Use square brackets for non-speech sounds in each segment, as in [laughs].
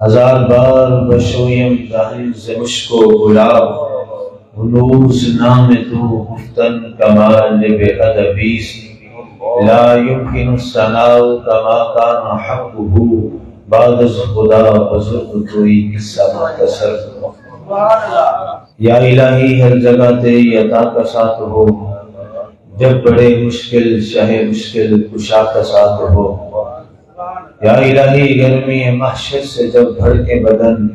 हजार बार बशोयम जाहिर से मुश्को गुलाब उनूस नाम तू मुफ्तन कमाल बेअदबीस ला युमकिन सनाउ कमा कान हक़्क़ुहु बाद अज़ खुदा बुज़ुर्ग कोई किस्सा मुख्तसर या इलाही हर जगह तेरी अता का साथ हो जब बड़े मुश्किल चाहे मुश्किल कुशा का साथ हो या इलाही गर्मी महशर से जब भड़के बदन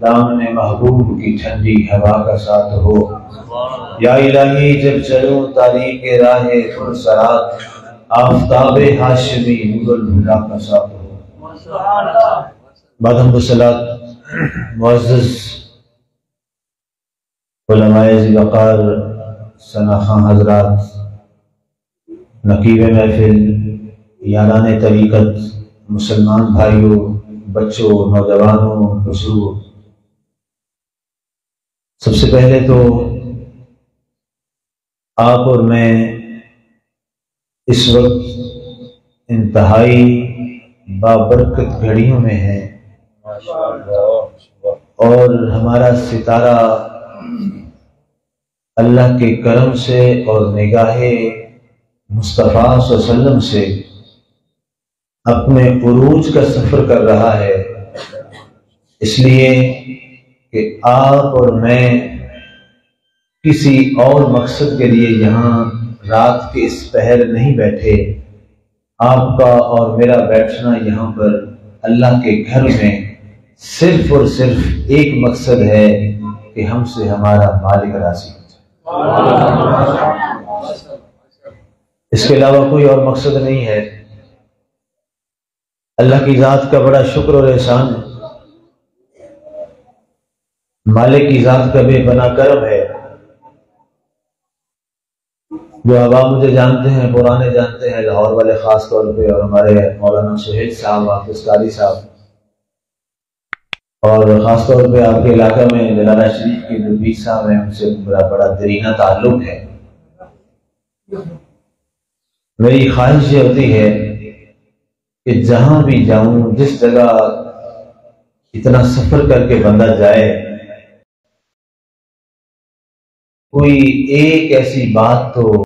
दामन महबूब की ठंडी हवा का साथ हो या इलाही जब चलो तारीख राह फुरसरात आफताब हाशमी मुगल का साथ हो हजरात, नकीब महफिल, यारान तरीक़त, मुसलमान भाइयों, बच्चों, नौजवानों बुज़ुर्ग सबसे पहले तो आप और मैं इस वक्त इंतहाई बाबरकत घड़ियों में है। और हमारा सितारा अल्लाह के करम से और निगाह मुस्तफ़ा वसल्लम से अपने उरूज का सफ़र कर रहा है। इसलिए कि आप और मैं किसी और मकसद के लिए यहाँ रात के इस पहर नहीं बैठे, आपका और मेरा बैठना यहाँ पर अल्लाह के घर में सिर्फ़ और सिर्फ़ एक मकसद है कि हमसे हमारा मालिक राज़ी हो जाए। इसके अलावा कोई और मकसद नहीं है। अल्लाह की ज़ात का बड़ा शुक्र और एहसान। मालिक की ज़ात का बेपना करम है। जो आप मुझे जानते हैं, पुराने जानते हैं, लाहौर वाले ख़ास तौर पे और हमारे मौलाना सुहेल साहब हाफिज कारी साहब। और ख़ास तौर पे आपके इलाका में जलाला शरीफ के जो बीस साहब हैं, उनसे बड़ा बड़ा दरीना ताल्लुक है। मेरी ख्वाहिश ये होती है कि जहाँ भी जाऊँ, जिस जगह इतना सफ़र करके बंदा जाए, कोई एक ऐसी बात तो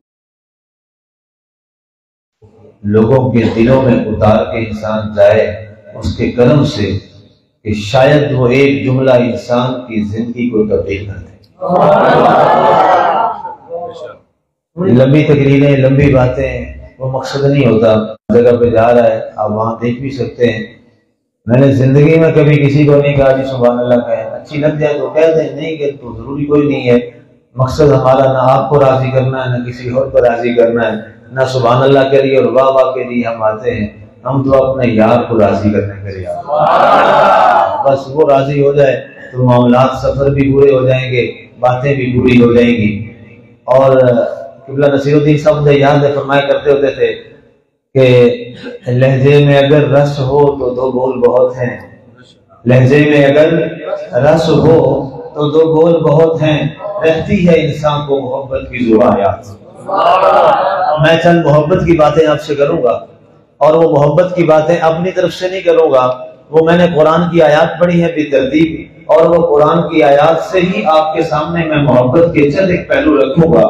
लोगों के दिलों में उतार के इंसान जाए, उसके कदम से कि शायद वो एक जुमला इंसान की ज़िंदगी को तब्दील कर दे लंबी तकरीरें, लंबी बातें, वो मकसद नहीं होता। जगह पे जा रहा है, आप वहाँ देख भी सकते हैं। मैंने ज़िंदगी में कभी किसी को नहीं कहा जी सुबह अल्लाह कहे, अच्छी लग जाए तो कह दे, नहीं कह तो ज़रूरी कोई नहीं है। मकसद हमारा ना आपको राज़ी करना है, ना किसी और को राज़ी करना है। ना सुबह अल्लाह के लिए और वाह वाह के लिए हम आते हैं। हम तो अपने यार को राज़ी करने के लिए बस वो राज़ी हो जाए तो मामला सफ़र भी पूरे हो जाएँगे, बातें भी पूरी हो जाएँगी। और, किबला नसीरुद्दीन साहब मुझे याद फरमाया करते होते थे कि लहजे में अगर रस हो तो दो बोल बहुत हैं। लहजे में अगर रस हो तो दो बोल बहुत हैं। रहती है इंसान को मोहब्बत की जुबायात मैं चंद मोहब्बत की बातें आपसे करूँगा और वो मोहब्बत की बातें अपनी तरफ़ से नहीं करूँगा, वो मैंने कुरान की आयात पढ़ी है बेतरतीब और वो कुरान की आयात से ही आपके सामने मैं मोहब्बत के चंद एक पहलू रखूँगा,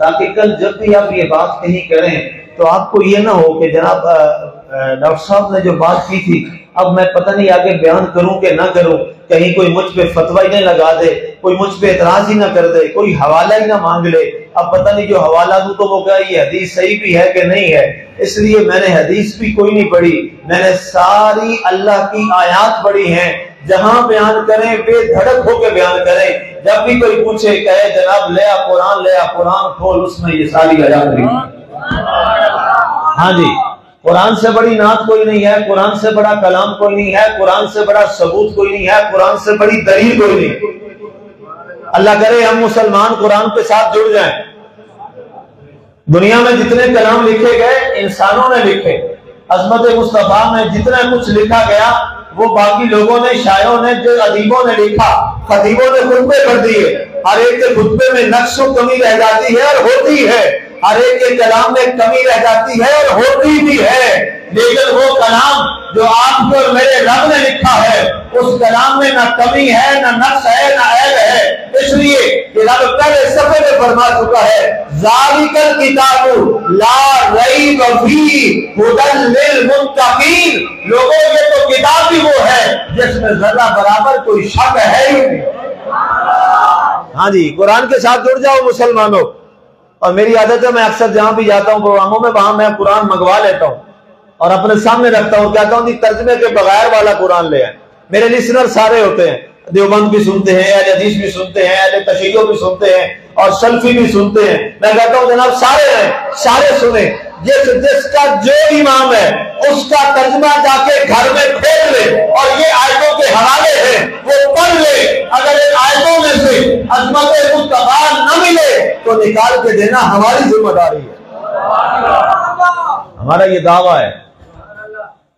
ताकि कल जब भी आप ये बात कहीं करें तो आपको ये ना हो कि जनाब डॉक्टर साहब ने जो बात की थी, अब मैं पता नहीं आगे बयान करूँ कि ना करूँ कहीं कोई मुझ पे फतवा ही नहीं लगा दे, कोई मुझ पे एतराज़ ही ना कर दे, कोई हवाला ही ना मांग ले। अब पता नहीं जो हवाला दू तो वो क्या ये हदीस सही भी है कि नहीं है? इसलिए मैंने हदीस भी कोई नहीं पढ़ी। मैंने सारी अल्लाह की आयात पढ़ी हैं। जहाँ बयान करें, बेधड़क होकर बयान करें। जब भी कोई पूछे, कहे, जनाब, ले कुरान ले कुरान, खोल, उसमें ये सारी आयात हाँ जी। कुरान से बड़ी नात कोई नहीं है, कुरान से बड़ा कलाम कोई नहीं है, कुरान से बड़ा सबूत कोई नहीं है, कुरान से बड़ी दलील कोई नहीं। अल्लाह करे हम मुसलमान कुरान के साथ जुड़ जाएँ। दुनिया में जितने कलाम लिखे गए, इंसानों ने लिखे। अजमत मुस्तफ़ा में जितना कुछ लिखा गया, वो बाकी लोगों ने, शायरों ने, जो अदीबों ने लिखा, खतीबों ने खुतबे कर दिए। हर एक के खुतबे में नक्शो कमी रह जाती है और होती है। हर एक के कलाम में कमी रह जाती है और होती भी है। लेकिन वो कलाम जो आपको और मेरे रब ने लिखा है, उस कलाम में ना कमी है, ना नक्श है, ना ऐब है। इसलिए रब पहले सफे में फरमा चुका है, जालिकल किताबु ला रईब फ़ी हुदल लिल मुत्तकीन। लोगों ये तो किताब भी वो है, जिसमें जरा बराबर कोई शक है ही नहीं। हाँ जी, कुरान के साथ जुड़ जाओ मुसलमानों। और मेरी आदत है, मैं अक्सर जहाँ भी जाता हूँ प्रोग्रामों में, वहाँ मैं कुरान मंगवा लेता हूँ। और अपने सामने रखता हूँ कहता हूँ तर्जमे के बगैर वाला कुरान ले आए। मेरे लिसनर सारे होते हैं। देवबंद भी सुनते हैं अल हदीस भी सुनते हैं अल तशैयो भी सुनते हैं, और सल्फी भी सुनते हैं। मैं कहता हूँ, जनाब, सारे हैं, सारे सुने। जिस जिसका जो इमाम है, उसका तर्जमा जाके घर में खोल ले और ये आयतों के हवाले हैं, वो पढ़ ले। अगर इन आयतों में से अजमत मुस्तफ़ा न मिले तो निकाल के देना हमारी ज़िम्मेदारी है। हमारा ये दावा है।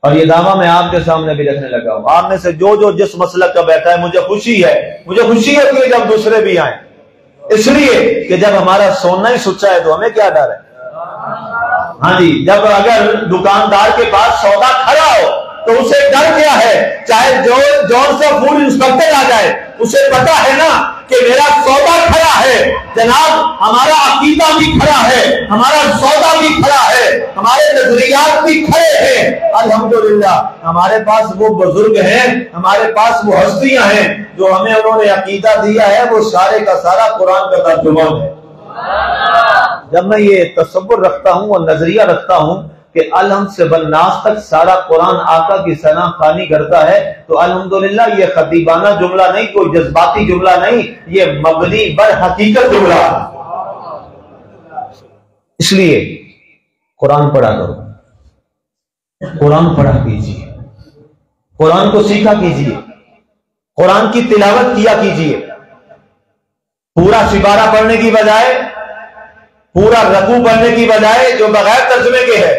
और ये दावा मैं आपके सामने भी रखने लगा हूँ। आप में से जो जो जिस मसलक का बैठा है, मुझे खुशी है। मुझे खुशी है कि जब दूसरे भी आए। इसलिए कि जब हमारा सोना ही सुच्चा है तो हमें क्या डर है? हाँ जी, जब अगर दुकानदार के पास सौदा खड़ा हो तो उसे डर क्या है? चाहे जो, ज़ोर से फ़ूड इंस्पेक्टर आ जाए, उसे पता है ना कि मेरा सौदा खड़ा है। जनाब, हमारा अकीदा भी खड़ा है, हमारा सौदा भी खड़ा है, हमारे नजरियात भी खड़े हैं। अल्हम्दुलिल्लाह, हमारे पास वो बुज़ुर्ग हैं, हमारे पास वो हस्तियाँ हैं, जो हमें उन्होंने अकीदा दिया है, वो सारे का सारा कुरान का तर्जुमान है। जब मैं ये तस्वुर रखता हूँ और नज़रिया रखता हूँ कि अलहम से बन्नास तक सारा कुरान आका की सना खानी करता है तो अल्हम्दुलिल्लाह ये खतीबाना जुमला नहीं, कोई जज्बाती जुमला नहीं, ये मबनी बर हकीकत जुमला। इसलिए कुरान पढ़ा करो। कुरान पढ़ा कीजिए। कुरान को सीखा कीजिए। कुरान की तिलावत किया कीजिए। पूरा सिपारा पढ़ने की बजाय पूरा रकू पढ़ने की बजाय जो बगैर तर्जुमे के है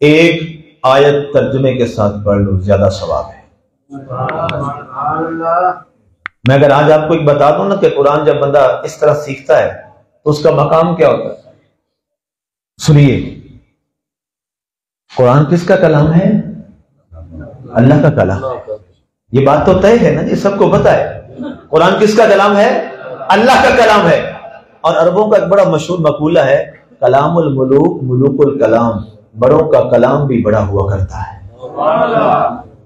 एक आयत तर्जुमे के साथ पढ़ लो ज़्यादा सवाब है। मैं अगर आज आपको एक बता दूँ ना कि कुरान जब बंदा इस तरह सीखता है तो उसका मकाम क्या होता है? सुनिए कुरान किसका कलाम है? अल्लाह का कलाम ये बात तो तय है ना जी सबको पता है। कुरान किसका कलाम है? अल्लाह का कलाम है। और अरबों का एक बड़ा मशहूर मकूला है, कलामुल मुलूक कलाम। बड़ों का कलाम भी बड़ा हुआ करता है।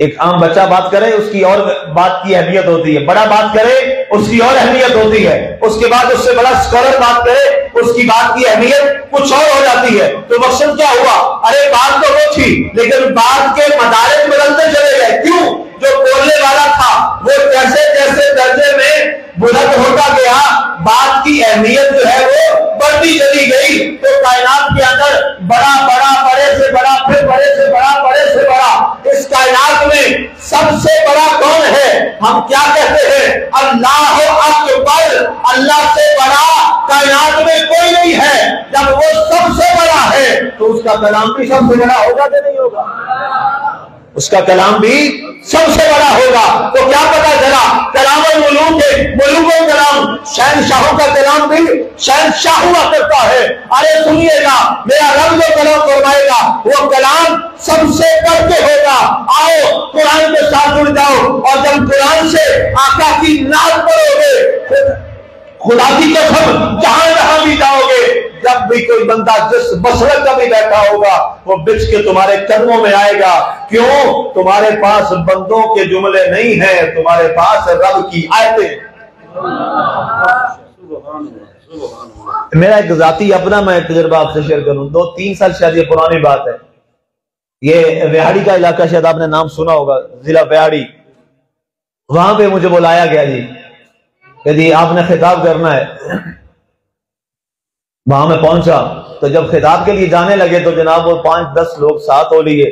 एक आम बच्चा बात करे, उसकी और बात की अहमियत होती है। बड़ा बात करे, उसकी और अहमियत होती है। उसके बाद उससे बड़ा स्कॉलर बात करे उसकी बात की अहमियत कुछ और हो जाती है। तो मकसद क्या हुआ? अरे, बात तो वो थी, लेकिन बात के मदारज बदलते चले गए। क्यों? जो बोलने वाला था, वो कैसे कैसे दर्जे में बुलंद होता गया, बात की अहमियत जो है वो बढ़ती चली गई। तो कायनात के अंदर बड़ा बड़ा, बड़े से बड़ा, फिर बड़े से बड़ा, बड़े से बड़ा। इस कायनात में सबसे बड़ा कौन है? हम क्या कहते हैं? अल्लाह अकबर। अल्लाह से बड़ा कायनात में कोई नहीं है। जब वो सबसे बड़ा है तो उसका कलाम भी सबसे बड़ा होगा कि नहीं होगा? उसका कलाम भी सबसे बड़ा होगा। तो क्या पता चला, कलाम मुलूक मुलूक कलाम, शहनशाहों का कलाम भी शहनशाह हुआ करता है। अरे सुनिएगा, मेरा रब जो कलाम फरमाएगा, वो कलाम सबसे बढ़ के होगा। आओ, कुरान के साथ जुड़ जाओ, और जब कुरान से आका की नाम पढ़ोगे खुदा की कसम जहाँ जहाँ भी जाओगे, जब भी कोई बंदा जिस मसरत का भी बैठा होगा, वो बिच के तुम्हारे कदमों में आएगा। क्यों? तुम्हारे पास बंदों के जुमले नहीं है, तुम्हारे पास रब की आयतें। मेरा एक जाती अपना मैं तजर्बा आपसे शेयर करूँ। दो, तीन साल शायद ये पुरानी बात है। ये बिहाड़ी का इलाका शायद आपने नाम सुना होगा, जिला बिहाड़ी वहाँ पे मुझे बुलाया गया जी। यदि आपने खिताब करना है। वहाँ में पहुँचा तो जब खिताब के लिए जाने लगे तो जनाब वो पाँच दस लोग साथ हो लिए।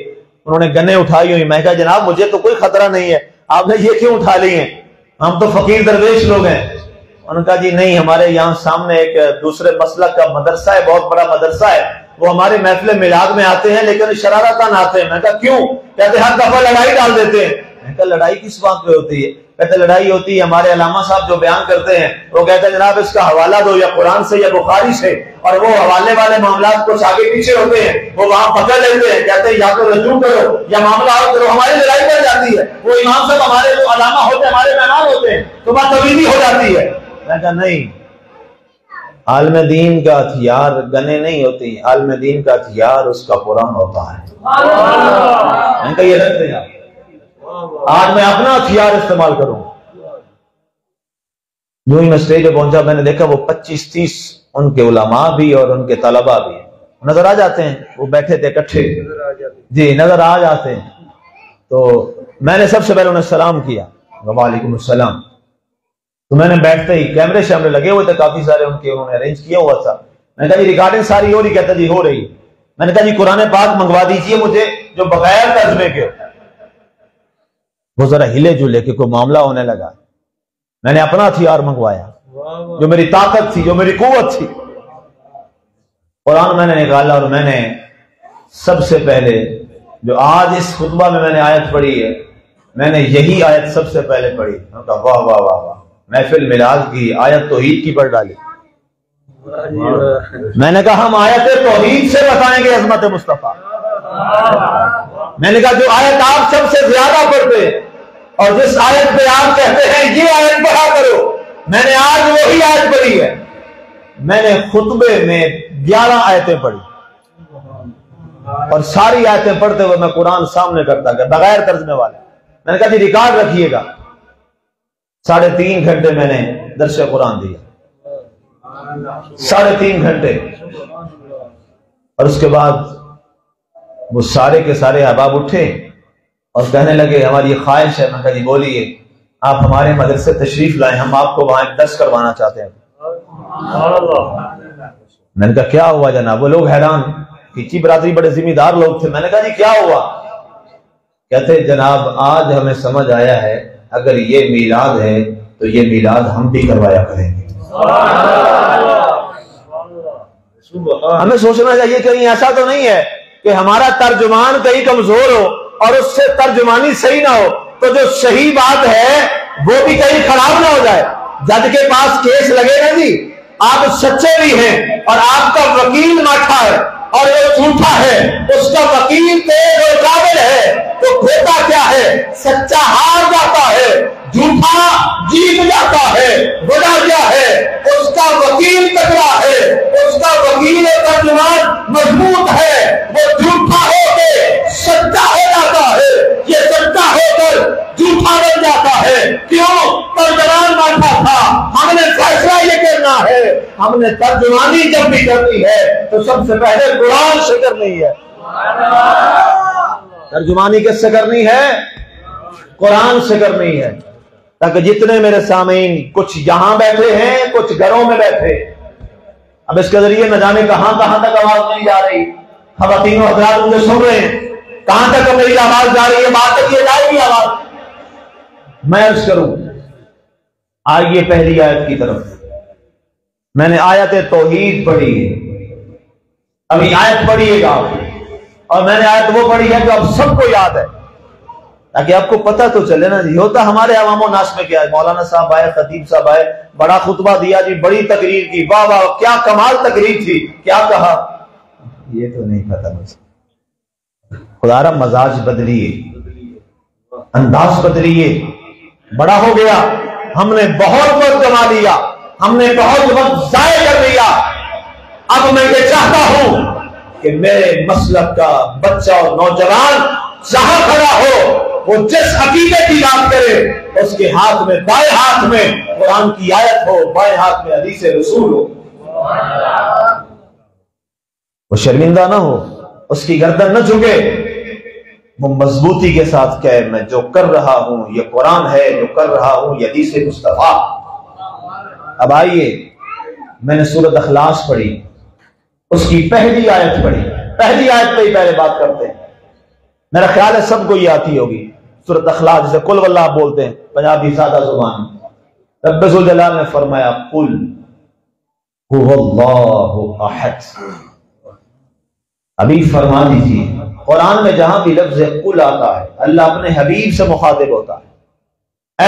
उन्होंने गन्ने उठाई हुई। मैं कहा, जनाब, मुझे तो कोई खतरा नहीं है। आपने ये क्यों उठा ली हैं? हम तो फकीर दरवेश लोग हैं। उन्होंने कहा, जी नहीं, हमारे यहाँ सामने एक दूसरे मसलक का मदरसा है, बहुत बड़ा मदरसा है। वो हमारे महफिल मिलाद में आते हैं, लेकिन शरारतन आते हैं। मैं कहा, क्यों? कहते हर दफ़ा लड़ाई डाल देते हैं। मैं कहा लड़ाई किस बात पे होती है? कहते लड़ाई होती है हमारे अलामा साहब जो बयान करते हैं वो कहते हैं जनाब इसका हवाला दो या कुरान से या बुखारी से और वो हवाले वाले मामला कुछ आगे पीछे होते हैं वो वहाँ पकड़ लेते हैं कहते हैं या तो रजू करो या मामला और करो हमारी लड़ाई बढ़ जाती है वो इमाम साहब हमारे जो अलामा होते हैं हमारे मेहमान होते हैं तो बात तवीजी हो जाती है। मैं कहा नहीं आलम दीन का हथियार गने नहीं होती आलम दीन का हथियार उसका कुरान होता है। ये रख दें आज मैं अपना हथियार इस्तेमाल करूँ जो ही मैं स्टेज पर पहुँचा मैंने देखा, वो 25-30 उनके उलमा भी और उनके तलबा भी नज़र आ जाते हैं, वो बैठे थे इकट्ठे। जी, नज़र आ जाते हैं। तो मैंने सबसे पहले उन्हें सलाम किया, वालेकुम सलाम। तो मैंने बैठते ही कैमरे शैमरे लगे हुए थे, काफ़ी सारे उनके उन्होंने अरेंज किया हुआ था। मैंने कहा, जी रिकॉर्डिंग सारी हो रही कहता, जी, हो रही मैंने कहा, जी, कुरान पाक मंगवा दीजिए मुझे, जो बगैर तर्जमे के वो जरा हिले जुले के कोई मामला होने लगा। मैंने अपना हथियार मंगवाया। जो मेरी ताकत थी, जो मेरी कुवत थी। कुरान मैंने निकाला और मैंने सबसे पहले जो आज इस खुतबा में मैंने आयत पढ़ी है, मैंने यही आयत सबसे पहले पढ़ी। कहा, वाह वाह वाह वाह। महफिल मिलाद की आयत तो ईद की पढ़ डाली। मैंने कहा, हम आयत तोहीद से बताएँगे, अजमत मुस्तफ़ा। मैंने कहा, जो आयत आप सबसे ज़्यादा पढ़ते और जिस आयत पे आप कहते हैं, ये आयत पढ़ा करो। मैंने आज वही आयत पढ़ी है। मैंने खुतबे में ग्यारह आयतें पढ़ी। और सारी आयतें पढ़ते हुए मैं कुरान सामने करता गया, बगैर तर्जमे वाले। मैंने कहा रिकॉर्ड रखिएगा। साढ़े तीन घंटे मैंने दर्श कुरान दिया। साढ़े तीन घंटे। और उसके बाद वो सारे के सारे अहबाब उठे। और कहने लगे, हमारी ये ख्वाहिश है। मैं कहा बोलिए आप हमारे मदरसे तशरीफ़ लाए, हम आपको वहाँ दर्श करवाना चाहते हैं। मैंने कहा, क्या हुआ जनाब? वो लोग हैरान खींची बरादरी, बड़े जिम्मेदार लोग थे। मैंने कहा, जी, क्या हुआ? कहते, जनाब, आज हमें समझ आया है, अगर ये मीलाद है तो ये मीलाद हम भी करवाया करेंगे। हमें सोचना चाहिए कहीं ऐसा तो नहीं है कि हमारा तर्जुमान कहीं कमज़ोर हो। और उससे तर्जुमानी सही ना हो तो जो सही बात है, वो भी कहीं खराब ना हो जाए। जज के पास केस लगेगा जी, आप सच्चे भी हैं और आपका वकील माठा है और वो झूठा है, उसका वकील तेज और काबिल है तो होता क्या है? सच्चा हार जाता है, झूठा जीत जाता है बड़ा क्या है? उसका वकील तगड़ा है, उसका वकील तर्जुमान मज़बूत है, वो झूठा होके सच्चा हो जाता है ये सच्चा होकर झूठा बन जाता है। क्यों? तर्जुमान बैठा था, हमने फैसला ये करना है। हमने तर्जुमानी जब भी करनी है तो सबसे पहले कुरान से करनी है। तर्जुमानी किससे करनी है? कुरान से करनी है। ताकि जितने मेरे सामीन कुछ यहाँ बैठे हैं, कुछ घरों में बैठे। अब इसके ज़रिए न जाने कहाँ कहाँ तक आवाज़ नहीं जा रही। हम तीनों हजरात मुझे सुन रहे हैं। कहाँ तक मेरी आवाज़ जा रही है? बात तक ये आवाज़। मैं अर्ज़ करूँ, आइए पहली आयत की तरफ़। मैंने आयत तोहीद पढ़ी है। अभी आयत पढ़िएगा आप। और मैंने आयत वो पढ़ी है जो आप सबको याद है। ताकि आपको पता तो चले ना जी। होता हमारे अवामो नाश में क्या है? मौलाना साहब आए, खतीब साहब आए, बड़ा खुतबा दिया जी, बड़ी तकरीर की। वाह वाह, क्या कमाल तकरीर थी। क्या कहा? ये तो नहीं पता मुझे। खुदारा मजाज बदलिए, अंदाज बदलिए। बड़ा हो गया। हमने बहुत वक्त कमा लिया। हमने बहुत वक्त जाय कर लिया। अब मैं ये चाहता हूँ कि मेरे मसलक का बच्चा और नौजवान जहाँ खड़ा हो, वो जिस अकीदे की बात करे, उसके हाथ में, बाएँ हाथ में कुरान की आयत हो, बाएँ हाथ में हदीस रसूल हो। वो शर्मिंदा ना हो, उसकी गर्दन न झुके। वो मजबूती के साथ कहे, मैं जो कर रहा हूँ, ये कुरान है, जो कर रहा हूँ, ये हदीस मुस्तफ़ा। अब आइए, मैंने सूरत अखलास पढ़ी, उसकी पहली आयत पढ़ी। पहली आयत पे ही पहले बात करते हैं। मेरा ख्याल है सबको ये आती होगी। सूरत अखलास, जिसे कुल वल्लाह बोलते हैं, पंजाबी सादा ज़ुबान। जलाल ने फरमाया, कुल अभी फरमा दीजिए। कुरान में जहाँ भी लफ्ज कुल आता है। अल्लाह अपने हबीब से मुखातिब होता है।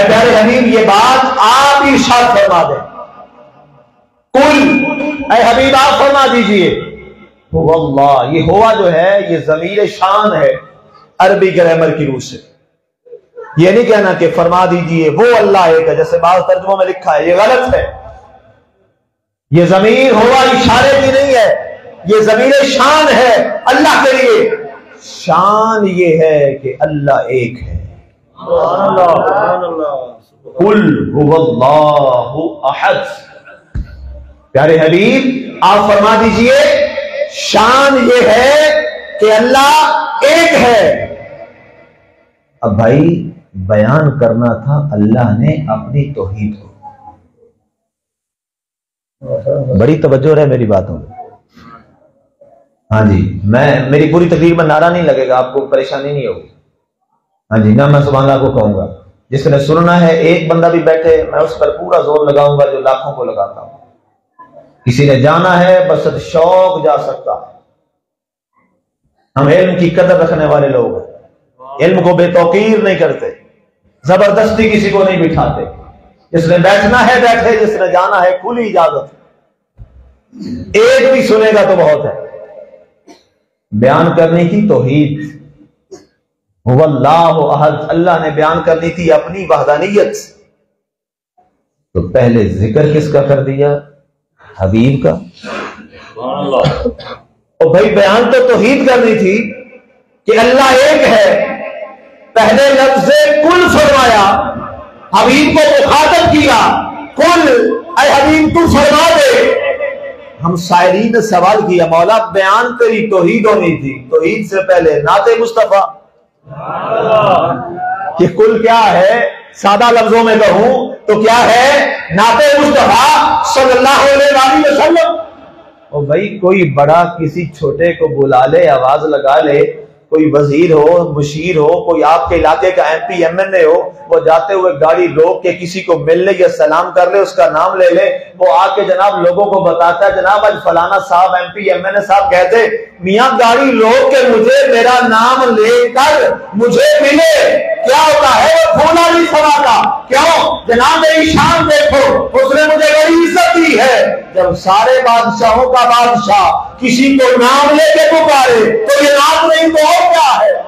ऐ प्यारे हबीब, ये बात आप ही इरशाद फरमा दें। कुल, ऐ हबीब, आप फरमा दीजिए। हुवल्लाह, ये हुआ जो है, ये जमीर शान है अरबी ग्रामर की रूह से। ये नहीं कहना कि फरमा दीजिए, वो अल्लाह एक है, जैसे बाल तर्जुमों में लिखा है, ये गलत है। ये जमीर, हुआ इशारे की नहीं है। ये जमीर शान है अल्लाह के लिए। शान ये है कि अल्लाह एक है। अहद। प्यारे हबीब, आप फरमा दीजिए, शान ये है कि अल्लाह एक है। अब भाई, बयान करना था, अल्लाह ने अपनी तोहीद को। बड़ी तवज्जो है मेरी बातों में। हाँ जी। मैं, मेरी पूरी तकरीर में नारा नहीं लगेगा, आपको परेशानी नहीं होगी। हाँ जी, ना मैं सुबह को कहूँगा। जिसने सुनना है, एक बंदा भी बैठे, मैं उस पर पूरा ज़ोर लगाऊँगा जो लाखों को लगाता हूँ। किसी ने जाना है, बस शौक जा सकता है। हम इल्म की कदर रखने वाले लोग हैं। इल्म को बेतौकीर नहीं करते, ज़बरदस्ती किसी को नहीं बिठाते। जिसने बैठना है, बैठे, जिसने जाना है, खुली इजाज़त। एक भी सुनेगा तो बहुत है। बयान करनी थी तोहीद। वल्लाह अहद, अल्लाह ने बयान करनी थी अपनी वहदानियत। तो पहले ज़िक्र किसका कर दिया? हबीब का। और भाई, बयान तो तोहीद करनी थी कि अल्लाह एक है। पहले लफ्ज कुल फरमाया, हबीब को मुखातब किया। कुल अय हबीब, तू फरमा दे। हम शायरी ने सवाल किया मौला बयान तेरी तोहीद होनी थी तो ईद से पहले नाते मुस्तफ़ा। कि कुल क्या है? सादा लफ्जों में कहूँ तो क्या है? नाते मुस्तफ़ा सल्लल्लाहु अलैहि वसल्लम। और भाई कोई बड़ा किसी छोटे को बुला ले आवाज़ लगा ले कोई वज़ीर हो, मुशीर हो, कोई आपके इलाके का एमपी एमएनए हो, वो जाते हुए गाड़ी रोक के किसी को मिल ले या सलाम कर ले, उसका नाम ले ले। वो आके जनाब लोगों को बताता है, जनाब, आज फलाना साहब एमपी एमएनए साहब कहते मियाँ, गाड़ी रोक के मुझे, मेरा नाम लेकर मुझे मिले। क्या होता है, वो फूला नहीं समाता क्यों? जनाब, मेरी शान देखो, उसने मुझे बड़ी इज़्ज़त दी है। जब सारे बादशाहों का बादशाह किसी को नाम लेके पुकारे तो ये नाम नहीं तो और क्या है?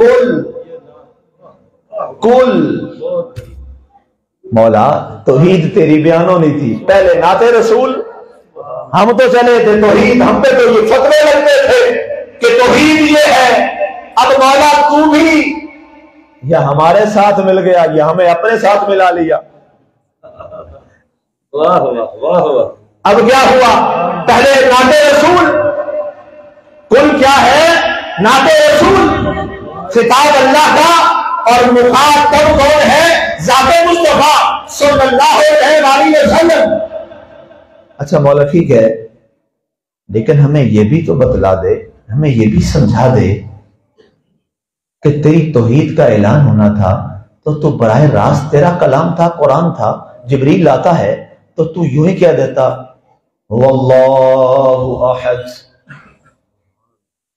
कुल। कुल। मौला तोहीद तेरी बयान होनी थी। पहले नाते रसूल। हम तो चले थे तोहीद। हम पे तो ये फतवे लगते थे कि तोहीद ये है। अब मौला तू भी। या हमारे साथ मिल गया या हमें अपने साथ मिला लिया। वाह वाह वाह वाह। अब क्या हुआ? पहले नाते रसूल। कुल क्या है? नाते रसूल, खिताब अल्लाह का और मुखातब कौन है? जाते मुस्तफ़ा सल्लल्लाहु अच्छा मौला, ठीक है, लेकिन हमें यह भी तो बतला दे, हमें यह भी समझा दे कि तेरी तोहीद का ऐलान होना था तो तू बराह रास्त तेरा कलाम था, कुरान था, जबरील लाता है तो तू यूँ ही क्या देता? वल्लाहु अहद।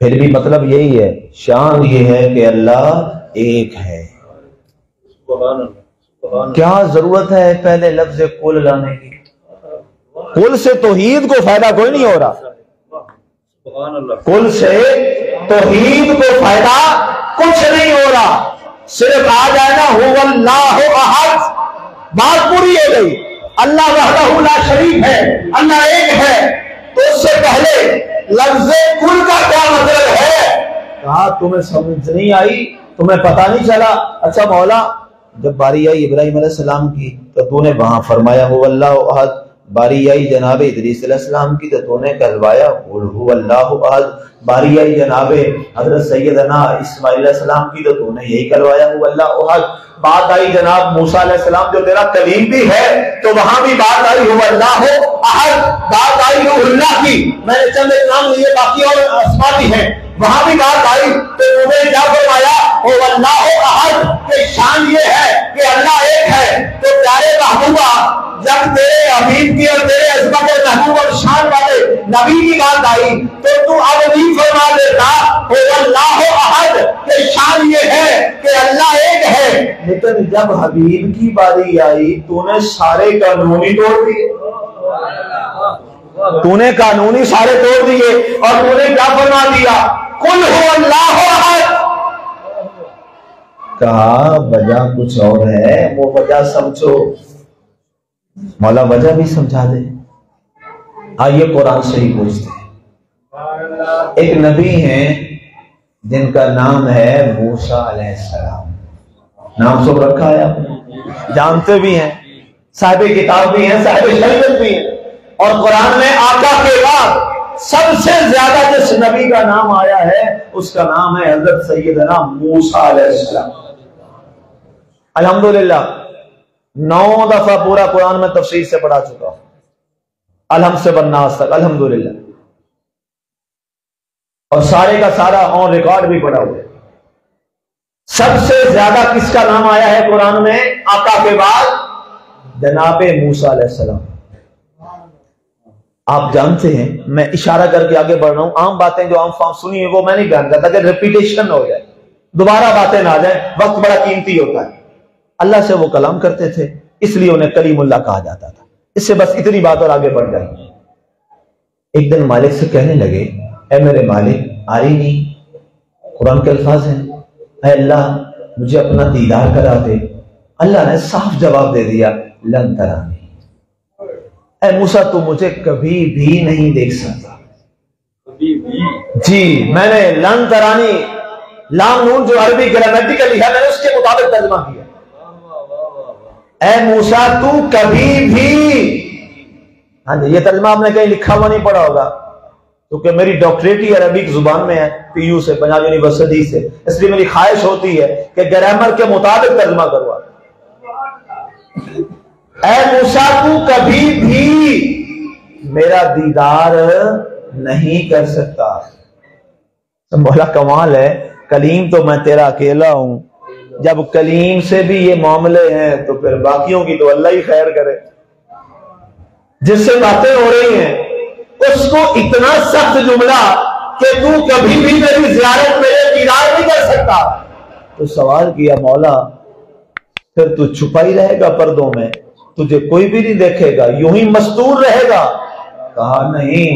फिर भी मतलब यही है शान ये है कि अल्लाह एक है। अल्लाह क्या ज़रूरत है पहले लफ्ज कुल लाने की? कुल से तोहीद को फ़ायदा कोई नहीं हो रहा। कुल से तोहीद को फ़ायदा कुछ नहीं हो रहा। सिर्फ़ आ जाए ना हुवल्लाहु अहद। बात पूरी हो गई। अल्लाह शरीक है अल्लाह एक है। तो उससे पहले लफ्ज कुल का क्या मतलब है? कहा, तुम्हें समझ नहीं आई, तुम्हें पता नहीं चला। अच्छा मौला, जब बारी आई इब्राहिम सलाम की तो तूने वहाँ फरमाया हो अल्लाह अहद। बारी आई जनाब इदरीस सलाम की तो तूने कहलवाया अल्लाह अहद। बारी आई जनाब, हज़रत सैयदना इस्माइल सलाम की तो तूने यही करवाया हु अल्लाह बात आई जनाब मूसा जो तेरा कलीम भी है तो वहाँ भी बात आई हो अल्लाह अहद। बात आई हु अल्लाह की, मैंने चंद नाम लिए, बाकी और अस्मा भी है। वहाँ भी बात आई तो उन्होंने क्या फरमाया? हो अल्लाह हो, अहद, के शान ये है कि अल्लाह एक है। तो प्यारे महबूबा, जब तेरे हबीब की और तेरे अजमत महबूब और शान वाले नबी की बात आई तो तू अब नहीं फरमा देता ओ अल्लाह अहद के शान ये है कि अल्लाह एक है। लेकिन जब हबीब की बारी आई, तूने सारे कानूनी तोड़ दिए। तूने कानूनी सारे तोड़ दिए और तूने क्या फरमा दिया? कुल हो अल्लाह कहा, वजह कुछ और है, वो वजह समझो। मौला, वजह भी समझा दे। आइए कुरान से ही पूछते हैं। एक नबी हैं जिनका नाम है मूसा अलैहिस्सलाम। नाम सब रखा है आपने? जानते भी हैं। साहिब किताब भी हैं, साहिब शरीयत भी हैं। और कुरान में आका के बाद सबसे ज़्यादा जिस नबी का नाम आया है, उसका नाम है हज़रत सैयदना मूसा अल्हम्दुलिल्लाह, नौ दफ़ा पूरा कुरान में तफसीर से पढ़ा चुका हूँ। अलहम से बन्नास तक, अल्हम्दुलिल्लाह। और सारे का सारा ऑन रिकॉर्ड भी पढ़ा हुआ है। सबसे ज़्यादा किसका नाम आया है कुरान में? आका के बाद जनाबे मूसा आप जानते हैं, मैं इशारा करके आगे बढ़ रहा हूँ। आम बातें जो आम फाम सुनी है वो मैं नहीं बयान करता कि रिपीटेशन हो जाए, दोबारा बातें ना जाए, वक्त बड़ा कीमती होता है। अल्लाह से वो कलाम करते थे, इसलिए उन्हें कलीमुल्ला कहा जाता था। इससे बस इतनी बात और आगे बढ़ जाएगी। एक दिन मालिक से कहने लगे ए मेरे मालिक आ रही नहीं। कुरान के अल्फाज हैं। ऐ अल्लाह मुझे अपना दीदार करा दे। अल्लाह ने साफ़ जवाब दे दिया लन तरानी। ऐ मूसा तू मुझे कभी भी नहीं देख सकता। कभी भी? जी मैंने लन तरानी लाम नून जो अरबी ग्रामेटिकली है मैंने उसके मुताबिक तर्जमा किया। ए मूसा तू कभी भी हाँ जी ये तर्जमा आपने कहीं लिखा हुआ नहीं पड़ा होगा। क्योंकि मेरी डॉक्टरेट ही अरबिक ज़ुबान में है पीयू से पंजाब यूनिवर्सिटी से। इसलिए मेरी ख्वाहिश होती है कि ग्रामर के मुताबिक तर्जमा करवा। मूसा तू कभी भी मेरा दीदार नहीं कर सकता। तो मौला कमाल है। कलीम तो मैं तेरा अकेला हूँ। जब कलीम से भी ये मामले हैं तो फिर बाकियों की तो अल्लाह ही खैर करे। जिससे बातें हो रही हैं उसको इतना सख्त जुमला कि तू कभी भी मेरी जियारत मेरे दीदार नहीं कर सकता। तो सवाल किया मौला फिर तू छुपा ही रहेगा पर्दों में तुझे कोई भी नहीं देखेगा यूँ ही मस्तूर रहेगा। कहा नहीं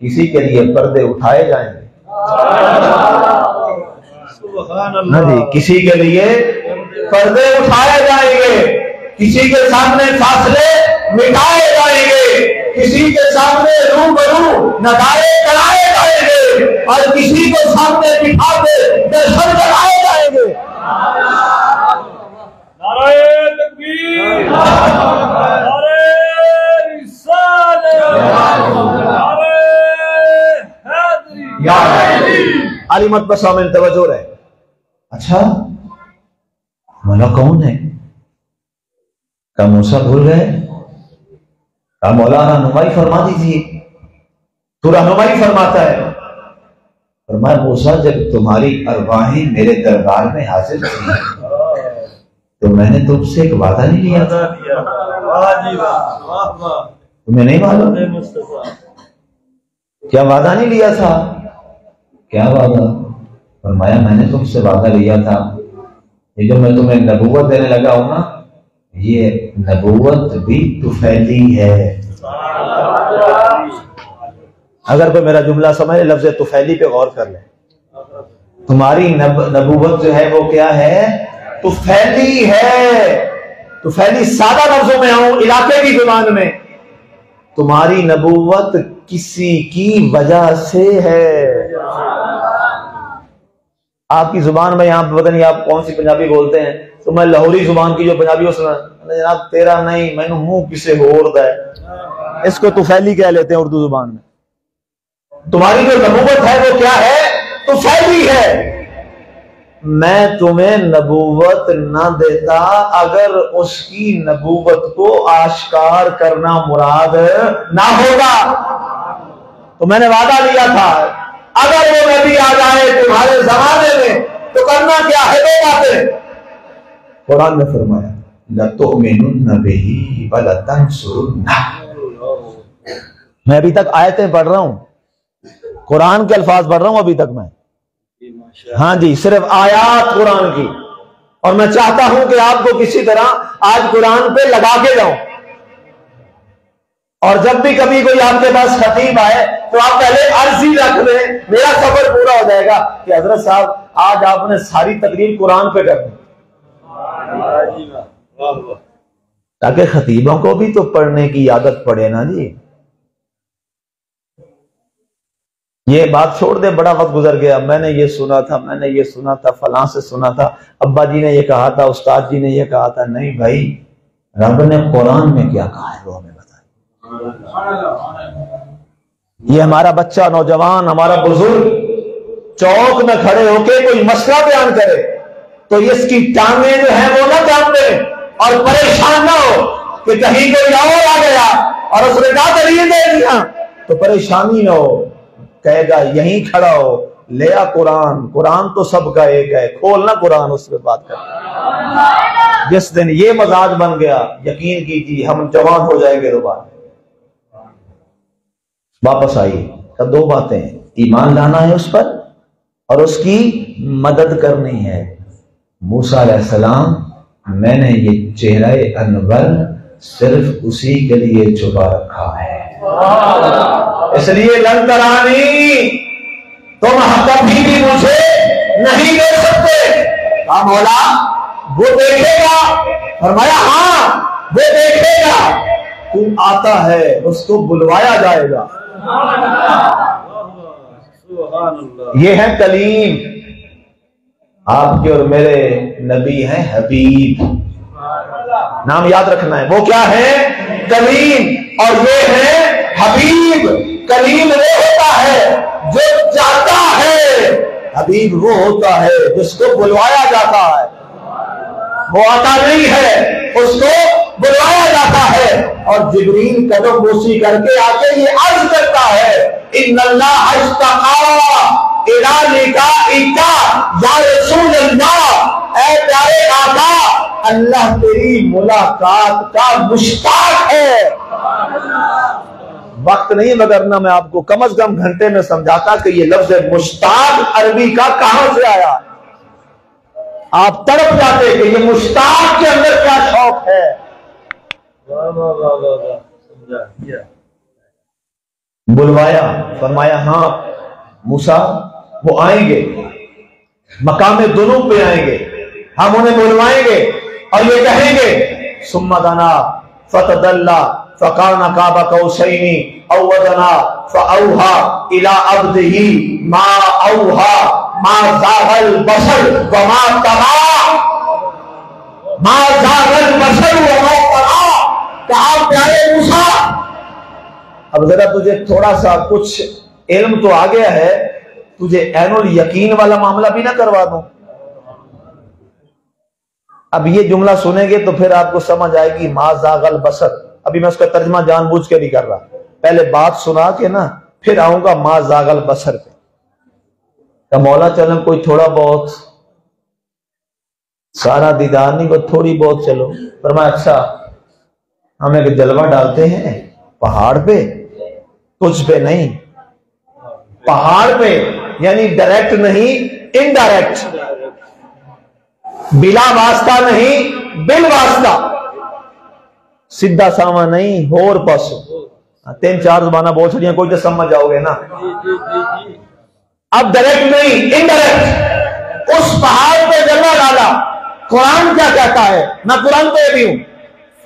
किसी के लिए पर्दे उठाए जाएँगे। हाँ जी किसी के लिए पर्दे उठाए जाएँगे। किसी के सामने फासले मिटाए जाएँगे। किसी के सामने रूबरू नदारे कराए जाएँगे और किसी को सामने बिठा के दर्शन कराए जाएँगे। नाराए तकबीर। नारे रिसालत नारे हैदरी। या अली मत बस में तवज्जो रहे। अच्छा मौला कौन है? का मूसा भूल गए का मौला रहनुमाई फरमा दीजिए। तो रहनुमाई फरमाता है। फरमाया मूसा जब तुम्हारी अरवाहें मेरे दरबार में हाजिर थी तो मैंने तुमसे एक वादा नहीं लिया तुम्हें नहीं मालूम? क्या वादा नहीं लिया था? क्या वादा? फरमाया, मैंने तुमसे वादा लिया था। ये जो मैं तुम्हें नबूवत देने लगा हूँ ना ये नबूवत भी तुफैली है। अगर कोई मेरा जुमला समझ लफ्ज तुफैली पे गौर कर ले। तुम्हारी नब, नबूवत जो है वो क्या है? तुफैली है। तुफैली सादा लफ्जों में आऊँ इलाके की ज़ुबान में। तुम्हारी नबूवत किसी की वजह से है। आपकी ज़ुबान में यहाँ पता नहीं आप कौन सी पंजाबी बोलते हैं? तो मैं लाहौरी ज़ुबान की जो पंजाबी जनाब तेरा नहीं मैंने मुँह किसे होर दा है? इसको तुफैली कह लेते हैं उर्दू ज़ुबान में। तुम्हारी जो नबूवत है वो क्या है? तुफैली है। मैं तुम्हें नबूवत न देता अगर उसकी नबूवत को आश्कार करना मुराद ना होगा तो मैंने वादा लिया था अगर वो नबी आ जाए तुम्हारे जमाने में तो करना क्या है दो बातें? कुरान ने फरमाया लतुमिनुन्न बिही व लतंसुरुन्ना मैं अभी तक आयतें पढ़ रहा हूँ। कुरान के अल्फाज पढ़ रहा हूँ अभी तक मैं। हाँ जी, सिर्फ़ आयात कुरान की। और मैं चाहता हूँ कि आपको किसी तरह आज कुरान पे लगा के जाऊँ। और जब भी कभी कोई आपके पास खतीब आए तो आप पहले अर्ज़ रख लें मेरा सफ़र पूरा हो जाएगा कि हज़रत साहब, आज आपने सारी तकरीर कुरान पे कर दी वाह जी वाह वाह वाह ताकि खतीबों को भी तो पढ़ने की आदत पड़े ना जी। ये बात छोड़ दे, बड़ा वक्त गुजर गया। मैंने ये सुना था, मैंने ये सुना था, फलां से सुना था। अब्बा जी ने ये कहा था, उस्ताद जी ने ये कहा था, नहीं भाई, रब ने कुरान में क्या कहा है, वो हमें बताए ये हमारा बच्चा नौजवान, हमारा बुज़ुर्ग, चौक में खड़े होके कोई मसला बयान करे तो इसकी टांगे जो है वो ना दे और परेशान ना हो कि कहीं कोई और आ गया और उसने ना दलील दे दिया। तो परेशानी ना हो। कहेगा, यहीं खड़ा हो, ले आ कुरान। कुरान तो सबका एक है। खोल ना कुरान, उस पर बात कर। जिस दिन ये मजाज बन गया, यकीन कीजिए, हम जवान हो जाएँगे दोबारा। वापस आइए। तब दो बातें ईमान लाना है उस पर और उसकी मदद करनी है। मूसा सलाम मैंने ये चेहरा अनवर सिर्फ़ उसी के लिए छुपा रखा है। इसलिए लन तरानी तुम कभी भी मुझे नहीं दे सकते। कहा मौला वो देखेगा। फरमाया हाँ वो देखेगा। तू आता है उसको बुलवाया जाएगा। ये है कलीम आपके और मेरे नबी हैं हबीब। नाम याद रखना है। वो क्या है? कलीम। और ये है हबीब। कलीम वो होता है जो जाता है। हबीब वो होता है जिसको बुलवाया जाता है। वो आता नहीं है, उसको बुलवाया जाता है। और जिब्रील कदम बोसी करके आके ये अर्ज़ करता है इन अल्लाह प्यारे आका, अल्लाह तेरी मुलाकात का मुश्ताक है। वक्त नहीं, मगर ना मैं आपको कम अज कम घंटे में समझाता कि ये लफ्ज मुश्ताक, अरबी का कहाँ से आया? आप तड़प जाते कि ये मुश्ताक के अंदर क्या शौक है। बुलवाया, फरमाया हाँ मूसा वो आएँगे। मकाम दोनों पे आएँगे। हम उन्हें बुलवाएँगे और ये कहेंगे, सुम्मा दाना, फतदल्ला, फकाना काबा कौसैनी अवदना फअौहा इला अब्दिही मा औहा मा जागल बसर व मा तगा मा जागल बसर व मा तगा कहा प्यारे मूसा? अब जरा तुझे थोड़ा सा कुछ इल्म तो आ गया है तुझे एनुल यकीन वाला मामला भी ना करवा दूँ। अब ये जुमला सुनेंगे तो फिर आपको समझ आएगी माजागल बसर। अभी मैं उसका तर्जमा जानबूझ के नहीं कर रहा। पहले बात सुना के ना, फिर आऊँगा माजागल बसर पे। मौला चलो कोई थोड़ा बहुत, सारा दीदार नहीं, बस थोड़ी बहुत चलो। पर मैं अच्छा हम एक जलवा डालते हैं, पहाड़ पे? तुझ पे नहीं। पहाड़ पे? यानी डायरेक्ट नहीं इनडायरेक्ट बिला वास्ता नहीं बिल वास्ता. सीधा सावा नहीं होर पासो हाँ, तीन चार जबाना बोल छड़िया कोई तो समझ जाओगे ना. अब डायरेक्ट नहीं इनडायरेक्ट उस पहाड़ पे जलवा डाला कुरान क्या कहता है? मैं कुरान पे भी हूँ.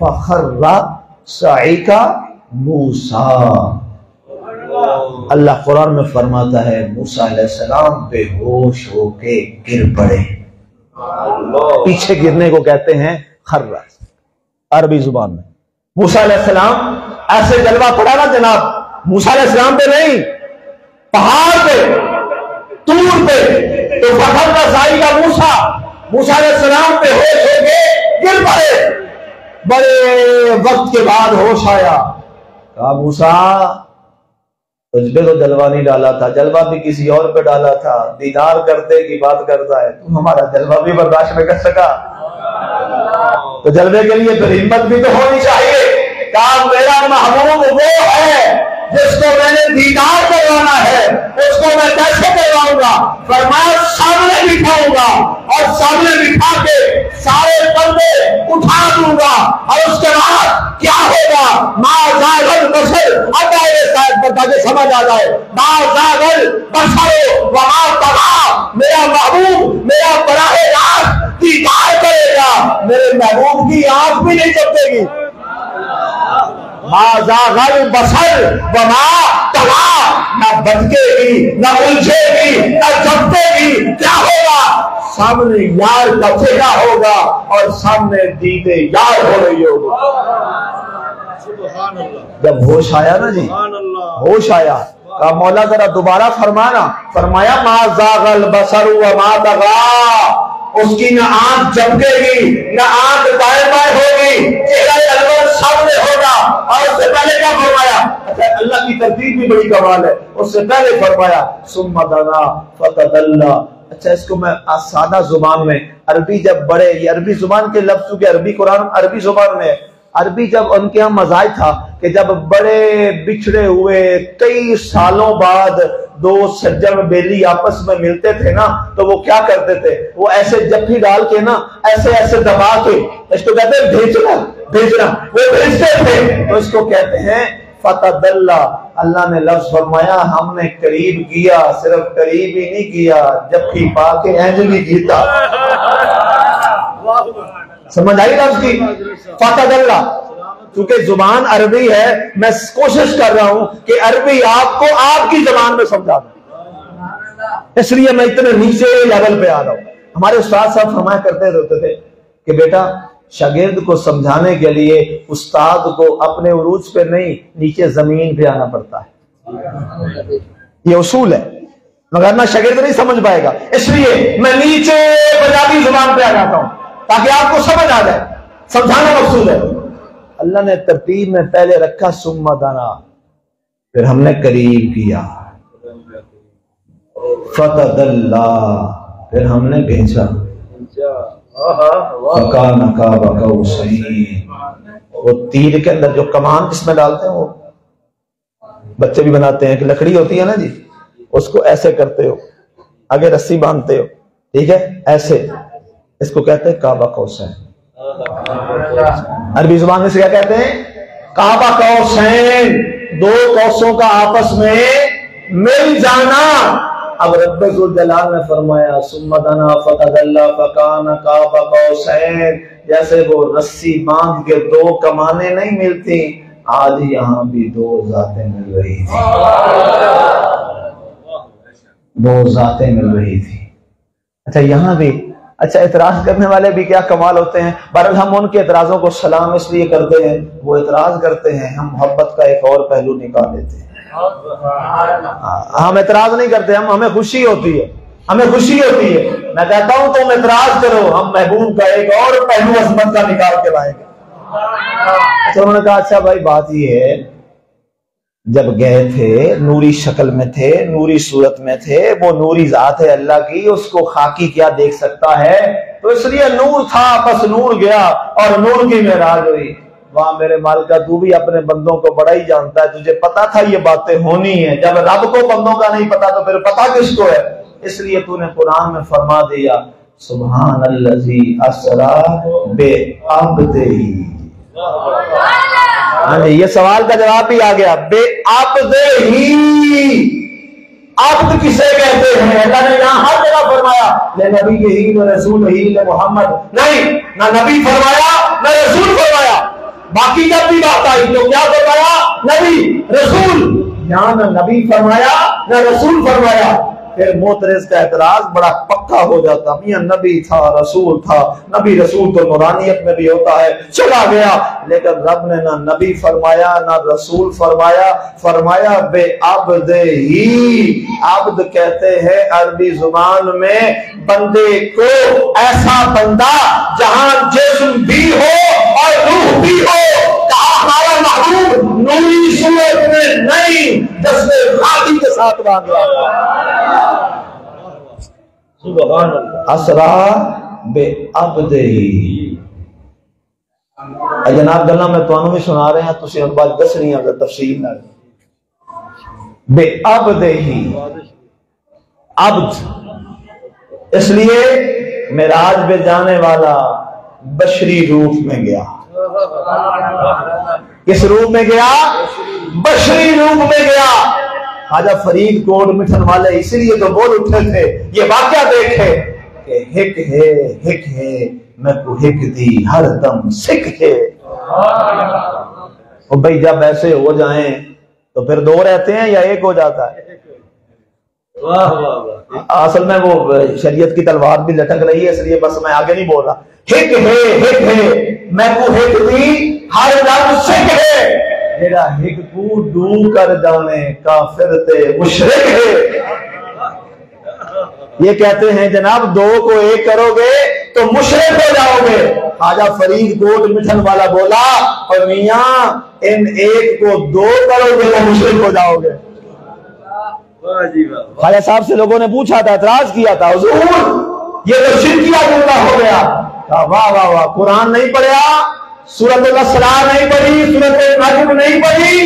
फखर्रा साइका मूसा. अल्लाह कुरान में फरमाता है मूसा अलैहिस्सलाम बेहोश होके गिर पड़े पीछे गिरने को कहते हैं खर्रा अरबी ज़ुबान में। मूसा अलैहिस्सलाम ऐसे जलवा पड़ा ना जनाब मूसा अलैहिस्सलाम पे नहीं पहाड़ पे तूर पे तो फखर का साई का मूसा मूसा अलैहिस्सलाम पे होश हो होके गिर पड़े। बड़े वक्त के बाद होश आया कहा मूसा तुझ को तो जलवा नहीं डाला था, जलवा भी किसी और पे डाला था। दीदार करते की बात करता है, तू हमारा जलवा भी बर्दाश्त में कर सका। तो जलवे के लिए फिर हिम्मत भी तो होनी चाहिए। काम मेरा महबूब वो है। जिसको मैंने दीदार करवाना है, उसको मैं कैसे करवाऊँगा? फरमाया, सामने बिठाऊँगा और सामने बिठा के सारे पर्दे उठा दूँगा। और उसके बाद क्या होगा? माँ जागल बसर, अब आए शायद पर ताकि समझ आ जाए। माँ जागल बसर, वहाँ तबा मेरा महबूब, मेरा बराह रात दीदार करेगा। मेरे महबूब की आँख भी नहीं चपकेगी माजागल बसर, बमा तला न भटकेगी न उलझेगी, न झपकेगी, क्या होगा? सामने यार का चेहरा होगा और सामने दीदे यार हो रही होगी। जब होश आया ना जी? होश आया। कहा, मौला, जरा दोबारा फरमाना। फरमाया माजागल बसर व मा तगा उसकी ना आँख जमकेगी ना आँख बाय बाय होगी, चेहरा अलवर सामने होगा। और उससे पहले क्या फरमाया? अच्छा अल्लाह की तरतीब भी बड़ी कमाल है। उससे पहले फरमाया, सुम्मा दाना फतदल्ला। अच्छा इसको मैं सादा ज़ुबान में, अरबी जब बड़े ये अरबी ज़ुबान के लफ्ज के अरबी कुरान अरबी ज़ुबान में अरबी जब उनके यहाँ मजाज था कि जब बड़े बिछड़े हुए कई सालों बाद दो सज्जन बेली आपस में मिलते थे ना तो वो क्या करते थे? वो ऐसे जफ्फी डाल के ना, ऐसे ऐसे दबा के इसको कहते हैं भेजना भेजना। वो भेजते थे। तो इसको कहते हैं, फतदल्ला। अल्लाह ने लफ्ज फरमाया, हमने करीब किया, सिर्फ़ करीब ही नहीं किया जफ्फी पा के भी जीता समझ आई लफ्ज की फतदल्ला क्योंकि ज़ुबान अरबी है, मैं कोशिश कर रहा हूँ कि अरबी आपको आपकी जबान में समझा दू। इसलिए मैं इतने नीचे लेवल पे आ रहा हूँ। हमारे उस्ताद साहब फरमाया करते रहते थे कि बेटा, शागिर्द को समझाने के लिए उस्ताद को अपने उरूज पे नहीं, नीचे ज़मीन पे आना पड़ता है। ये उसूल है। मगर ना शागिर्द नहीं समझ पाएगा। इसलिए मैं नीचे पंजाबी ज़ुबान पे आ जाता हूँ। ताकि आपको समझ आ जाए, समझाना मकसूद है। अल्लाह ने तरतीब में पहले रखा, सुम्मा दाना, फिर हमने करीब किया। फतदल्ला, फिर हमने भेजा। फका नका बका वो तीर के अंदर जो कमान किसमें डालते हैं वो? बच्चे भी बनाते हैं कि लकड़ी होती है ना जी, उसको ऐसे करते हो, आगे रस्सी बांधते हो, ठीक है? ऐसे। इसको कहते हैं काबा कौसैन अरबी ज़ुबान में से क्या कहते हैं? काबा कौसैन दो कौसों का आपस में मिल जाना। अब जलाल ने फरमाया सुम्मदना फतदल्ला फकाना काबा कौसैन जैसे वो रस्सी बाँध के दो कमाने नहीं मिलती आज यहाँ भी दो जाते मिल रही थी। दो जाते मिल रही थी। अच्छा यहाँ भी अच्छा एतराज़ करने वाले भी क्या कमाल होते हैं? बहरहाल हम उनके एतराजों को सलाम इसलिए करते हैं वो एतराज़ करते हैं हम मोहब्बत का एक और पहलू निकाल लेते हैं। हाँ, हम एतराज़ नहीं करते हम हमें खुशी होती है हमें खुशी होती है। मैं कहता हूँ तुम एतराज़ करो हम महबूब का एक और पहलू अजमत का निकाल के लाएँगे। अच्छा उन्होंने कहा अच्छा भाई बात ये है जब गए थे, नूरी शक्ल में थे, नूरी सूरत में थे, वो नूरी जात है अल्लाह की, उसको खाकी क्या देख सकता है? तो इसलिए नूर था, बस नूर गया और नूर की मेराज हुई। वहाँ, मेरे माल का तू भी अपने बंदों को बड़ा ही जानता है, तुझे पता था ये बातें होनी है। जब रब को बंदों का नहीं पता तो फिर पता किसको है? इसलिए तूने कुरान में फरमा दिया अल्लजी असरा बे अब्दिही। हाँ जी, ये सवाल का जवाब भी आ गया। बे अब्दिही अब्द किसे कहते हैं? अल्लाह ने हर जगह फरमाया, ले नबी ही, न रसूल ही ले मोहम्मद। नहीं, ना नबी फरमाया, ना रसूल फरमाया। बाकी जब भी बात आई तो क्या फरमाया? नबी, रसूल। यहाँ न नबी फरमाया, न रसूल फरमाया। फिर मोतरज का एतराज़ बड़ा पक्का हो जाता। मियाँ नबी था, रसूल था। नबी रसूल तो नूरानियत में भी होता है। चला गया। लेकिन रब ने ना नबी फरमाया, ना रसूल फरमाया। फरमाया, बे अब्द ही। अब्द कहते हैं अरबी ज़ुबान में, बंदे को ऐसा बंदा जहाँ जिस्म भी हो और रूह भी हो, कहा हमारा महबूब सूरत में जश्न खादी के साथ बाँध रहा असरा बे जनाब गल मैं तुम्हें भी सुना रहा तुम हम दस रही अगर तफसील बे अबदे ही। इसलिए मेराज बे जाने वाला बशरी रूप में गया। किस रूप में गया? बशरी रूप में गया। खाजा फरीद कोट मिठन वाले इसीलिए तो बोल उठे थे ये वाक्य देखे कि हिक है हिक है मैं को हिक दी हर दम सिख है। ओ भाई जब ऐसे हो जाएँ तो फिर दो रहते हैं या एक हो जाता है? वाह वाह वाह। असल में वो शरीयत की तलवार भी लटक रही है इसलिए बस मैं आगे नहीं बोल रहा। हिक है हिक है। मैं को हिक दी, हर दम सिख है। मेरा हिक को डू कर जाने का फिर ते मुशरिक है। ये कहते हैं, जनाब, दो को एक करोगे तो मुशरिक हो जाओगे। खाजा फरीद कोट मिठन वाला बोला, और मिया, इन एक को दो करोगे तो मुशरिक हो जाओगे। खाजा साहब से लोगों ने पूछा था एतराज़ किया था, हुजूर, ये तो शिरकिया जुमला हो गया। कहा, वाह वाह वाह। कुरान नहीं पढ़ा सूरत असरा नहीं पढ़ी सूरत नजम नहीं पढ़ी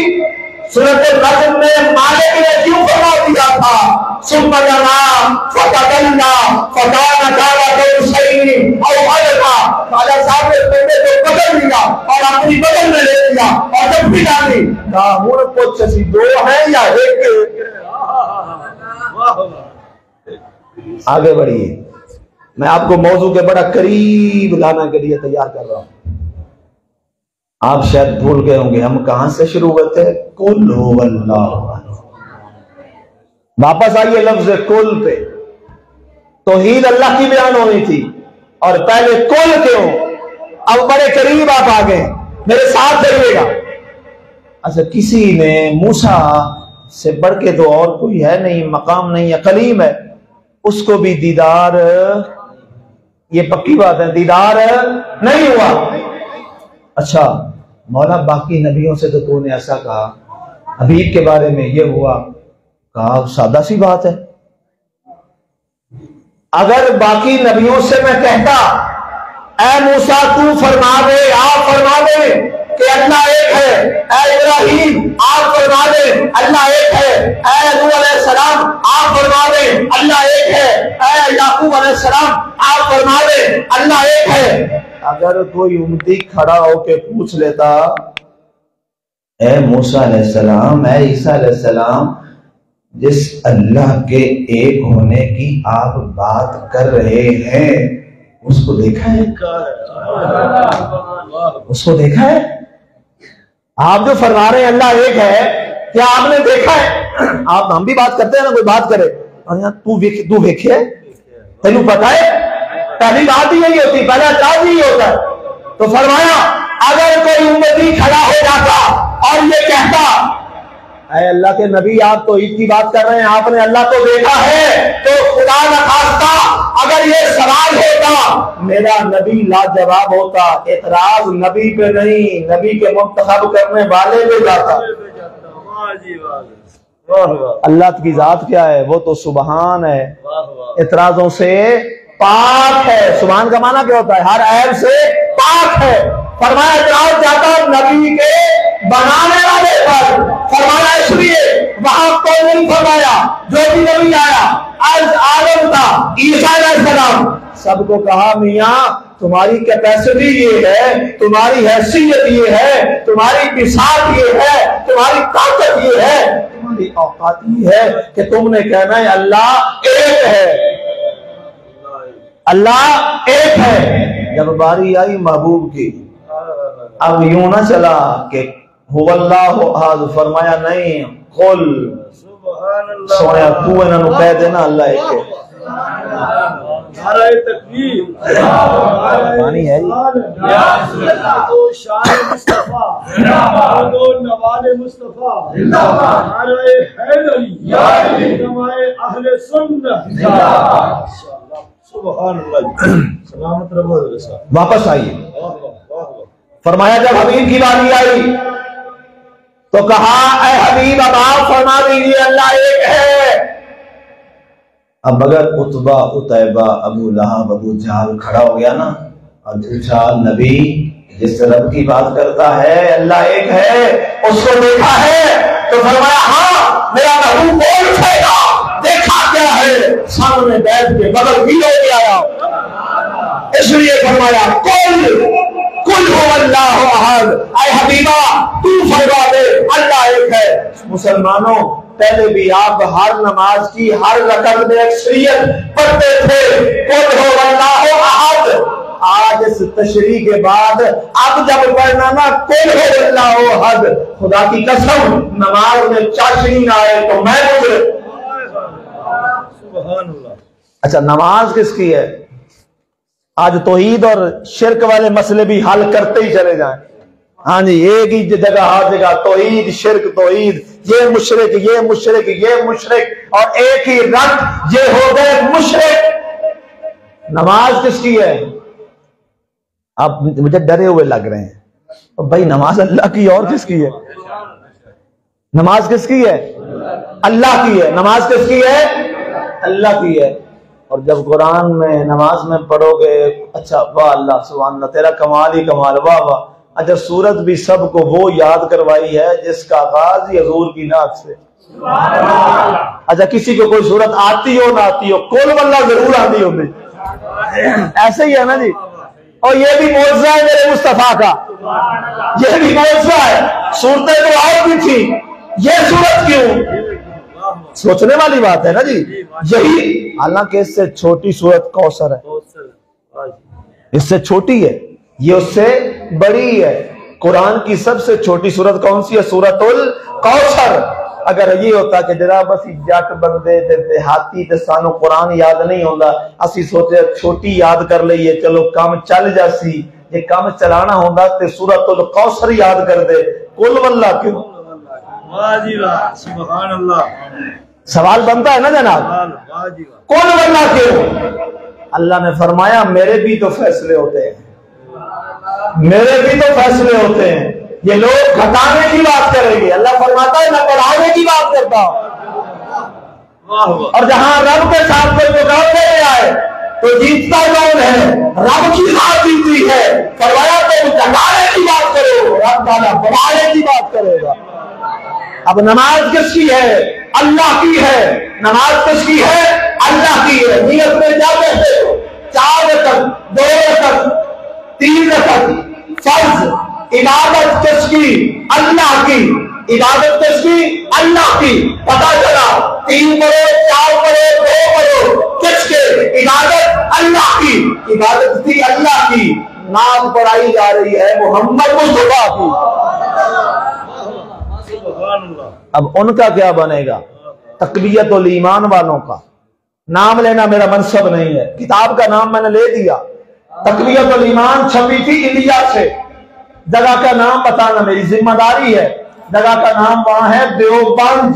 सूरत नजम में मालिक ने क्यों फरमा दिया था? काला तो सही और अलगा खाजा साहब ने बेटे को बदल लिया और अपनी बदल में ले लिया और जब भी डाली हूँ कुछ सी दो है या एक? आगे बढ़िए। मैं आपको मौजू के बड़ा करीब लाने के लिए तैयार कर रहा हूँ। आप शायद भूल गए होंगे, हम कहाँ से शुरू हुए थे? कुल हो वापस आइए लफ्ज कुल पे। तोहीद अल्लाह की बयान होनी थी, और पहले कुल क्यों? अब बड़े करीब आप आ गए, मेरे साथ रहिएगा। अच्छा किसी ने मूसा से बढ़ के तो और कोई है नहीं, मकाम नहीं है कलीम है, उसको भी दीदार ये पक्की बात है, दीदार नहीं हुआ। अच्छा मौला बाकी नबियों से तो तूने ऐसा कहा, हबीब के बारे में ये हुआ, कहा सादा सी बात है। अगर बाकी नबियों से मैं कहता ए मूसा, तू फरमा दे, आप फरमा दे। कि अल्लाह एक है। ए इब्राहिम आप फरमा दे अल्लाह एक है। ए नूह सलाम आप फरमा दे अल्लाह एक है। ए याकूब सलाम आप फरमा दे अल्लाह एक है। अगर कोई उम्मती खड़ा होके पूछ लेता ए मूसा सलाम ए ईसा सलाम जिस अल्लाह के एक होने की आप बात कर रहे हैं उसको देखा है? उसको देखा है? आप जो फरमा रहे हैं, अल्लाह एक है, क्या आपने देखा है? आप, हम भी बात करते हैं ना, कोई बात करे। तू तू वेखे? तेन पता है? पहली बात ही यही होती, पहला एतराज़ ही होता है। तो फरमाया, अगर कोई उम्मीदी खड़ा हो जाता और ये कहता अल्लाह के नबी, आप तो ईद की बात कर रहे हैं, आपने अल्लाह को देखा है तो खुदा न खास्ता, अगर ये सवाल होता, मेरा नबी लाजवाब होता एतराज़ नबी पे नहीं, नबी के मुंतखब करने वाले पे जाता। अल्लाह की जात क्या है? वो तो सुबहान है। इतराजों से पाक है। सुबहान का माना क्या होता है? हर ऐब से पाक है। फरमाया जाता नबी के बनाने वाले पर फरमाया इसलिए वहाँ कोई नहीं फरमाया, जो भी नबी आया, आज आदम था, ईसा सलाम सबको कहा, मियाँ, तुम्हारी कैपेसिटी ये है, तुम्हारी हैसियत ये है, तुम्हारी मिसाल ये है, तुम्हारी ताकत ये है, तुम्हारी औकात ये है कि तुमने कहना है, अल्लाह एक है। अल्लाह एक है। जब बारी आई महबूब की, अब यूँ ना चला कि हुवल्लाहु फरमाया नहीं खुल सोया तू इन्हों कह देना अल्लाह एक है। पानी है वापस आइए। फरमाया जब हबीब की बारी आई तो कहा, ए हबीब, अब आप फरमा दीजिए, अल्लाह एक है। अब अगर उतबा, उतैबा, अबू लहाब, अबू जहाल खड़ा हो गया ना, और पूछा नबी, जिस रब की बात करता है, अल्लाह एक है, उसको देखा है? तो फरमाया हाँ मेरा महबूब बोल उठेगा? देखा क्या है? सामने बैठ के बगल भी हो आया। इसलिए फरमाया कुल कुल हो अल्लाह हबीबा तू फरमा दे अल्लाह एक है। मुसलमानों पहले भी आप हर नमाज़ की हर रकम में अक्सरियत पढ़ते थे। कुल हो अल्लाह अहद। आज इस तशरी के बाद अब जब पढ़ना ना कुल हो अल्लाह हद खुदा की कसम नमाज़ में चाशनी ना आए तो मैं गुजरे अच्छा नमाज़ किसकी है? आज तोहीद और शिरक वाले मसले भी हल करते ही चले जाएँ। हाँ जी, एक ही जगह, हर जगह, तोहीद, शिरक, तोहीद। ये मुशरक ये मुशरक ये मुशरक, और एक ही रंग ये हो गए मुशरक। नमाज़ किसकी है? आप मुझे डरे हुए लग रहे हैं। तो भाई, नमाज़ अल्लाह की और किसकी है? नमाज़ किसकी है? अल्लाह की है। नमाज़ किसकी है? अल्लाह की है। और जब कुरान में नमाज़ में पढ़ोगे अच्छा वाह अल्लाह सुबह तेरा कमाल ही कमाल वाह वाह। अच्छा सूरत भी सबको वो याद करवाई है जिसका आगाज़ ही हजूर की नात से। अच्छा किसी को कोई सूरत आती हो ना आती हो कोल वल्ला ज़रूर आती होगी। ऐसे ही है ना जी? और ये भी मुआवजा है मेरे मुस्तफ़ा का। ये भी मुआवजा है। सूरतें तो और भी थी। ये सूरत क्यों? सोचने वाली बात है ना जी? यही हालाँकि इससे छोटी सूरत कौसर है। इससे छोटी है ये उससे बड़ी है। कुरान की सबसे छोटी सूरत कौन सी है? सूरतुल कौसर। अगर ये होता कि जरा बस जट बंदे देहाती ते सानू कुरान याद नहीं होता असि सोचे छोटी याद कर लीए चलो काम चल जासी। जे काम चलाना होता ते सूरतुल कौसर याद कर दे। कुल वल्ला क्यों? सवाल बनता है ना जनाब? कौन बनना क्यों? अल्लाह ने फरमाया मेरे भी तो फैसले होते हैं। मेरे भी तो फैसले होते हैं। ये लोग घटाने की बात करेंगे। अल्लाह फरमाता है मैं बढ़ाने की बात करता हूँ। और जहाँ रब के साथ कोई मुकाबले में आए तो जीतता कौन है? रब की बात जीती है। फरमाया तुम घटाने की बात करो रब ताला बढ़ाने की बात करेगा। अब नमाज़ किसकी है? अल्लाह की है। नमाज़ किसकी है? अल्लाह की है। नियत में क्या कहते हो? चार रकत, दो रकत, तीन रकत। फ़र्ज़, इबादत किसकी? अल्लाह की। इबादत किसकी? अल्लाह की। पता चला, तीन पढ़ो चार पढ़ो दो पढ़ो किसके? इबादत अल्लाह की। इबादत थी अल्लाह की। नाम पढ़ाई जा रही है मोहम्मद मुस्तफ़ा की। अब उनका क्या बनेगा? तकबीयत ईमान वालों का। नाम लेना मेरा मनसब नहीं है। किताब का नाम मैंने ले दिया तकबीयत ईमान छपी थी इंडिया से। जगह का नाम बताना मेरी ज़िम्मेदारी है। जगह का नाम वहाँ है देवबंद।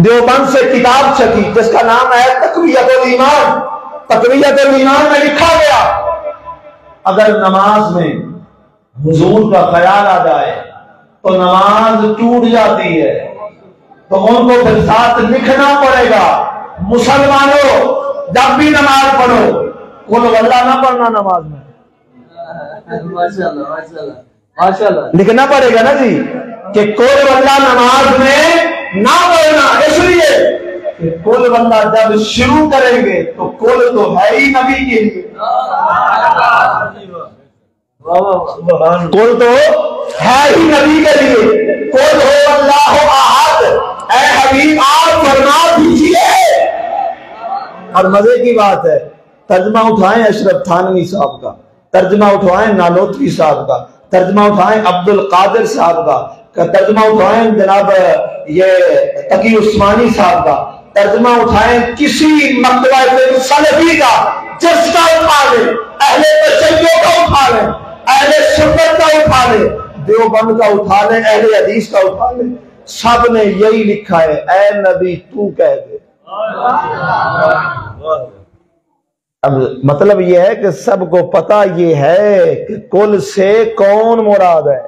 देवबंद से किताब छपी, जिसका नाम है उल ईमान। तकबीयत ईमान में लिखा गया, अगर नमाज़ में हुजूर का ख्याल आ जाए तो नमाज़ टूट जाती है। तो उनको फिर साथ लिखना पड़ेगा। मुसलमानों जब भी नमाज़ पढ़ो कुल वल्ला ना पढ़ना नमाज़ में। माशाल्लाह माशाल्लाह माशाल्लाह। लिखना पड़ेगा ना जी कि कुल वल्ला नमाज़ में ना पढ़ना इसलिए कुल वल्ला जब शुरू करेंगे तो कुल तो है ही नबी के लिए। कुल तो है ही नबी के लिए। कुल हो अल्लाह हबीब, आप फरमा दीजिए। और मज़े की बात है। तर्जमा उठाएँ अशरफ थानवी साहब का। तर्जमा उठाएँ नालोतवी साहब का। तर्जमा उठाएँ अब्दुल कादिर साहब का। तर्जमा उठाएँ जनाब, ये तकी उस्मानी साहब का। तर्जमा उठाएँ किसी मकबा का। जिसका उठा लें अहले तशय्यो का उठा ले। अहले सुन्नत का उठा ले, देवबंद का उठा ले, अहले हदीस का उठा ले। सबने यही लिखा है, ऐ नबी, तू कह दे। अब मतलब यह है कि सबको पता ये है कि कुल से कौन मुराद है।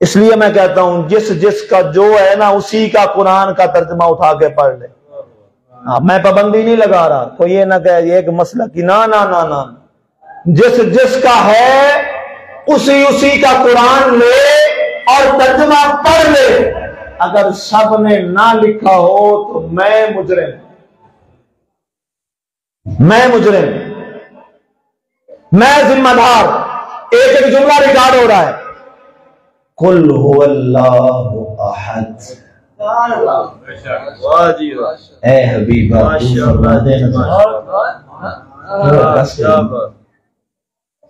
इसलिए मैं कहता हूँ, जिस जिस का जो है ना, उसी का कुरान का तर्जमा उठा के पढ़ ले। हाँ मैं पाबंदी नहीं लगा रहा, कोई ये ना कहे, एक मसला की ना ना ना ना। जिस जिसका है उसी उसी का कुरान ले और तर्जमा पढ़ ले। अगर सबने ना लिखा हो तो मैं मुजरिम। मैं मुजरिम। मैं जिम्मेदार। एक एक जुमला रिकॉर्ड हो रहा है। कुल जी वाह ए हबीबा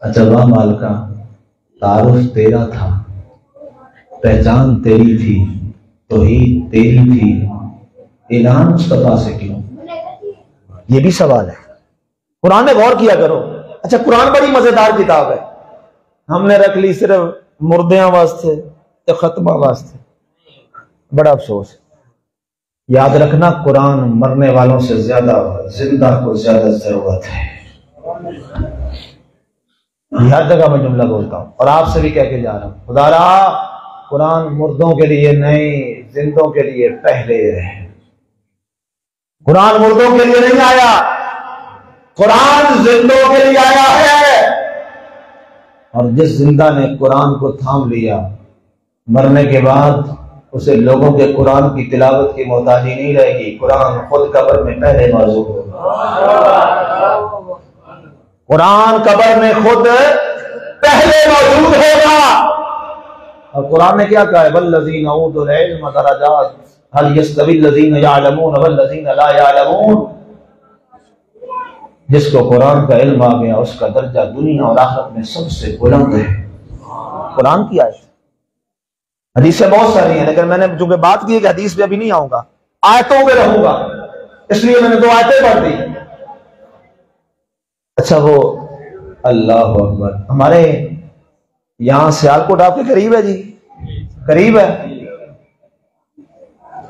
अच्छा वाह मालका, तारुफ तेरा था। पहचान तेरी थी तो ही तेरी थी। ऐलान मुस्तफ़ा से क्यों? ये भी सवाल है। कुरान में गौर किया करो। अच्छा कुरान बड़ी मज़ेदार किताब है। हमने रख ली सिर्फ़ मुर्दियाँ वास्ते तो खत्मा वास्ते। बड़ा अफसोस। है याद रखना, कुरान मरने वालों से ज़्यादा, ज़िंदा को ज़्यादा ज़रूरत है। हर जगह मैं जुमला बोलता हूँ। और आपसे भी कह के जा रहा हूँ, खुदारा, कुरान मुर्दों के लिए नहीं, जिंदों के लिए पहले है। कुरान मुर्दों के लिए नहीं आया। कुरान जिंदों के लिए आया है। और जिस ज़िंदा ने कुरान को थाम लिया, मरने के बाद उसे लोगों के कुरान की तिलावत की मोहताजी नहीं रहेगी। कुरान खुद कब्र में पहले मौजूद होगा। कुरान कब्र में खुद पहले मौजूद होगा। और कुरान ने क्या कहा यस्तवी लजीन जिसको कुरान का इल्म आ गया, उसका दर्जा दुनिया और आखिरत में सबसे बुलंद है। कुरान की आयत। हदीसें बहुत सारी हैं, लेकिन मैंने जो बात की है कि हदीस में अभी नहीं आऊँगा। आयतों में रहूँगा। इसलिए मैंने दो आयतें पढ़ दी। अच्छा वो अल्लाह अकबर। हमारे यहाँ सियालकोट आपके करीब है जी? करीब है?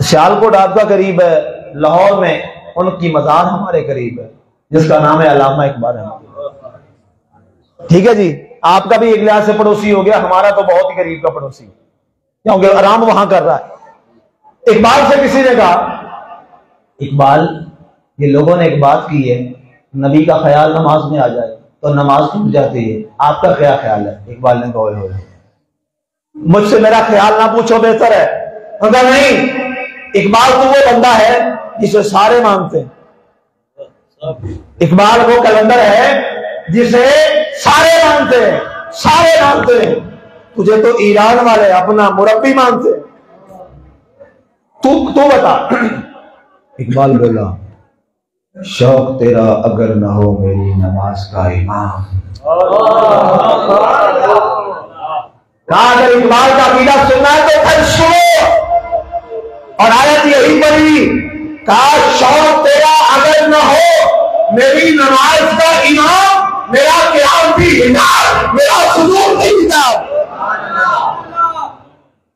सियालकोट आपका करीब है, लाहौर में उनकी मजार हमारे करीब है, जिसका नाम है अलामा इकबाल अहमद। ठीक है जी, आपका भी एक लिहाज से पड़ोसी हो गया, हमारा तो बहुत ही करीब का पड़ोसी। क्योंकि आराम वहाँ कर रहा है। इकबाल से किसी ने कहा, इकबाल, ये लोगों ने एक बात की है नबी का ख्याल नमाज़ में आ जाए तो नमाज़ टूट जाती है। आपका क्या ख्याल है? इकबाल ने कहा हो मुझसे मेरा ख्याल ना पूछो, बेहतर है। अगर नहीं, इकबाल तो वो बंदा है जिसे सारे मानते हैं। इकबाल वो कैलेंडर है जिसे सारे मानते हैं। सारे मानते हैं। तुझे तो ईरान वाले अपना मुरब्बी मानते तू तू बता। इकबाल बोला शौक तेरा अगर न हो मेरी नमाज़ का इमाम। अगर इकबाल का अकीदा सुनना है तो फिर सुनो। और आयत यही पढ़ी कहा शौक तेरा अगर न हो मेरी नमाज़ का इमाम, मेरा क्याम भी हिजाब, मेरा सुजूद भी हिजाब।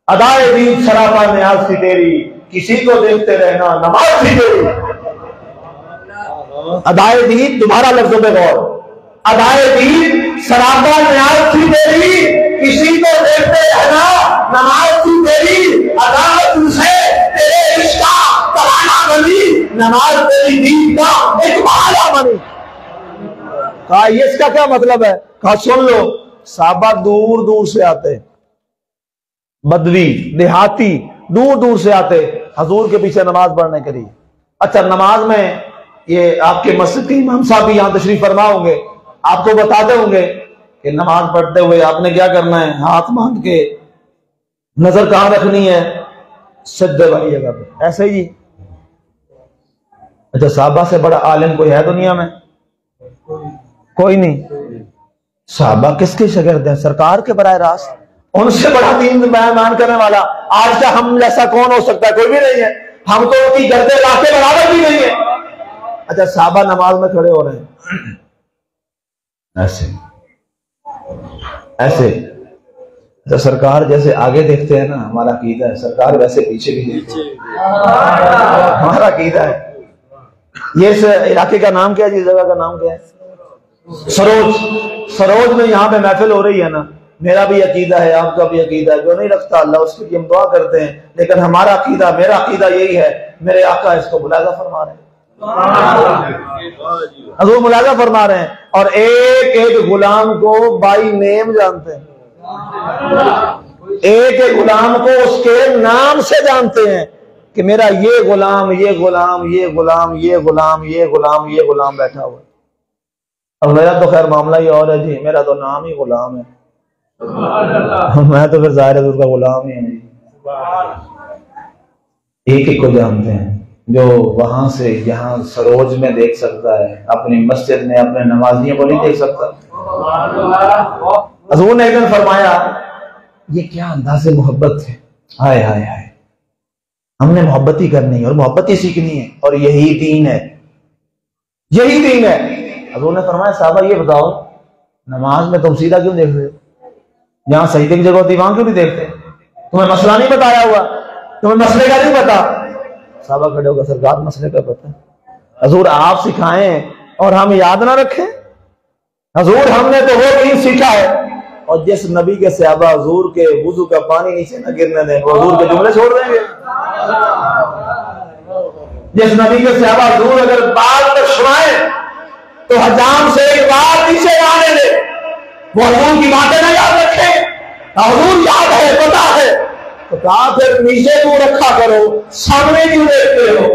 अदाए दीन सरापा न्याज थी तेरी किसी को देखते रहना नमाज़ थी तेरी अदाए दीन तुम्हारा लफ्जों पे गौर। अदाए दीन सरापा न्याज थी तेरी किसी को देखते रहना, नमाज़ थी तेरी अदालत से तेरे रिश्ता तराना बनी, नमाज़ तेरी दीन का एक माला बनी। कहा, ये इसका क्या मतलब है? कहा, सुन लो साबा दूर दूर से आते, बदवी, देहाती दूर दूर से आते, हजूर के पीछे नमाज़ पढ़ने के लिए। अच्छा नमाज़ में ये आपके मस्जिद के इमाम साहब भी यहाँ तशरीफ़ फरमा होंगे, आपको बताते होंगे कि नमाज़ पढ़ते हुए आपने क्या करना है? हाथ बाँध के नज़र कहाँ रखनी है? सज्जे वाली जगह पे। ऐसे ही। अच्छा साहबा से बड़ा आलिम कोई है दुनिया में? कोई नहीं। साहबा किसके शगिर्द हैं? सरकार के बरए रास्त। उनसे बड़ा दीन बयान करने वाला। आज का हम जैसा कौन हो सकता है? कोई भी नहीं है। हम तो उनकी गर्दे लाके बराबर भी नहीं है। अच्छा साहबा नमाज़ में खड़े हो रहे हैं। ऐसे। ऐसे। तो सरकार जैसे आगे देखते हैं ना हमारा कीदा है। सरकार वैसे पीछे भी देखते हैं। हमारा कीदा है। ये इस इलाके का नाम क्या है जिस जगह का नाम क्या है? सरोज। सरोज में यहाँ पे महफिल हो रही है ना। मेरा भी अकीदा है आपका भी अकीदा है। जो नहीं रखता? अल्लाह उसके लिए हम दुआ करते हैं। लेकिन हमारा अकीदा मेरा अकीदा यही है। मेरे आका इसको मुलाजा फरमा रहे हैं। हजूर मुलाजा फरमा रहे हैं, और एक एक गुलाम को बाई नेम जानते हैं। एक एक गुलाम को उसके नाम से जानते हैं कि मेरा ये गुलाम ये गुलाम ये गुलाम ये गुलाम ये गुलाम ये गुलाम बैठा हुआ और मेरा तो खैर मामला ही और है जी, मेरा तो नाम ही गुलाम है। मैं तो फिर ज़ाहिर है उसका गुलाम ही है। एक एक को जानते हैं। जो वहाँ से यहाँ सरोज में देख सकता है, अपनी मस्जिद में अपने नमाजियों को नहीं देख सकता। हजूर ने एक दिन फरमाया, ये क्या अंदाज मोहब्बत है? हाय हाय हाय। हमने मोहब्बत ही करनी है और मोहब्बत ही सीखनी है और यही दीन है। यही दीन है। हजूर ने फरमाया, साहबा, ये बताओ, नमाज़ में तुम सीधा क्यों देख रहे हो? जहाँ सही की जगह होती वहाँ क्यों नहीं देखते? तुम्हें मसला नहीं बताया हुआ। तुम्हें मसले का नहीं पता। साहबा खड़े होगा सरकार मसले का पता हजूर, आप सिखाएँ और हम याद ना रखें। हजूर, हमने तो वो दीन सीखा है। और जिस नबी के सहाबा हजूर के वज़ू का पानी नीचे न गिरने दें, वो हजूर के जुमले छोड़ देंगे। जिस नबी के सहाबा हजूर अगर बाल तक सुनाए तो हजाम से एक बार नीचे आने दे। वो हजूर की बातें ना याद रखे। हजूर याद है, पता है। कहा फिर नीचे क्यों रखा करो सामने क्यों देखते हो?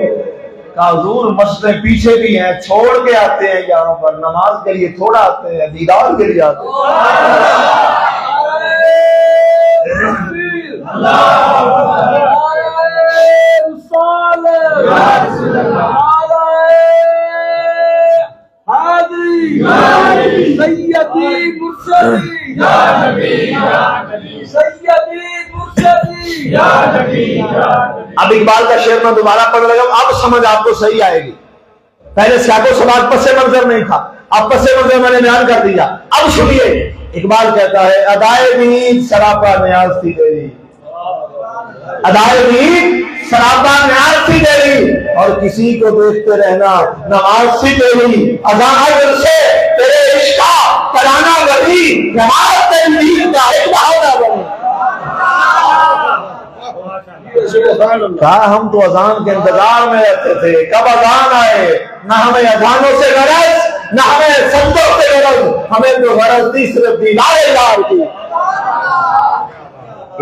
कहा हजूर मसले पीछे भी हैं छोड़ के आते हैं यहाँ पर नमाज़ के लिए थोड़ा आते हैं दीदार के लिए आते हैं। सैयदी मुर्शदी या नबी या नबी सैयदी अब इकबाल का शेर मैं दोबारा पढ़ लगा, अब समझ आपको सही आएगी। पहले सियाको समाज पसे मंजर नहीं था, अब पसे मंजर मैंने बयान कर दिया। अब सुनिए, इकबाल कहता है नींद सरापा न्याज थी तेरी। अदाए नींद सरापा न्याज थी तेरी, और किसी को देखते रहना नमाज़ थी तेरी। अजाहर से तेरे रिश्ता कराना गली नमाज़ तेरी का एक बहाना बनी। कहा, हम तो अजान के इंतज़ार में रहते थे। कब अजान आए? न हमें अजानों से गरज, न हमें संतों से गरज। हमें तो गरज थी सिर्फ़ दीदार की।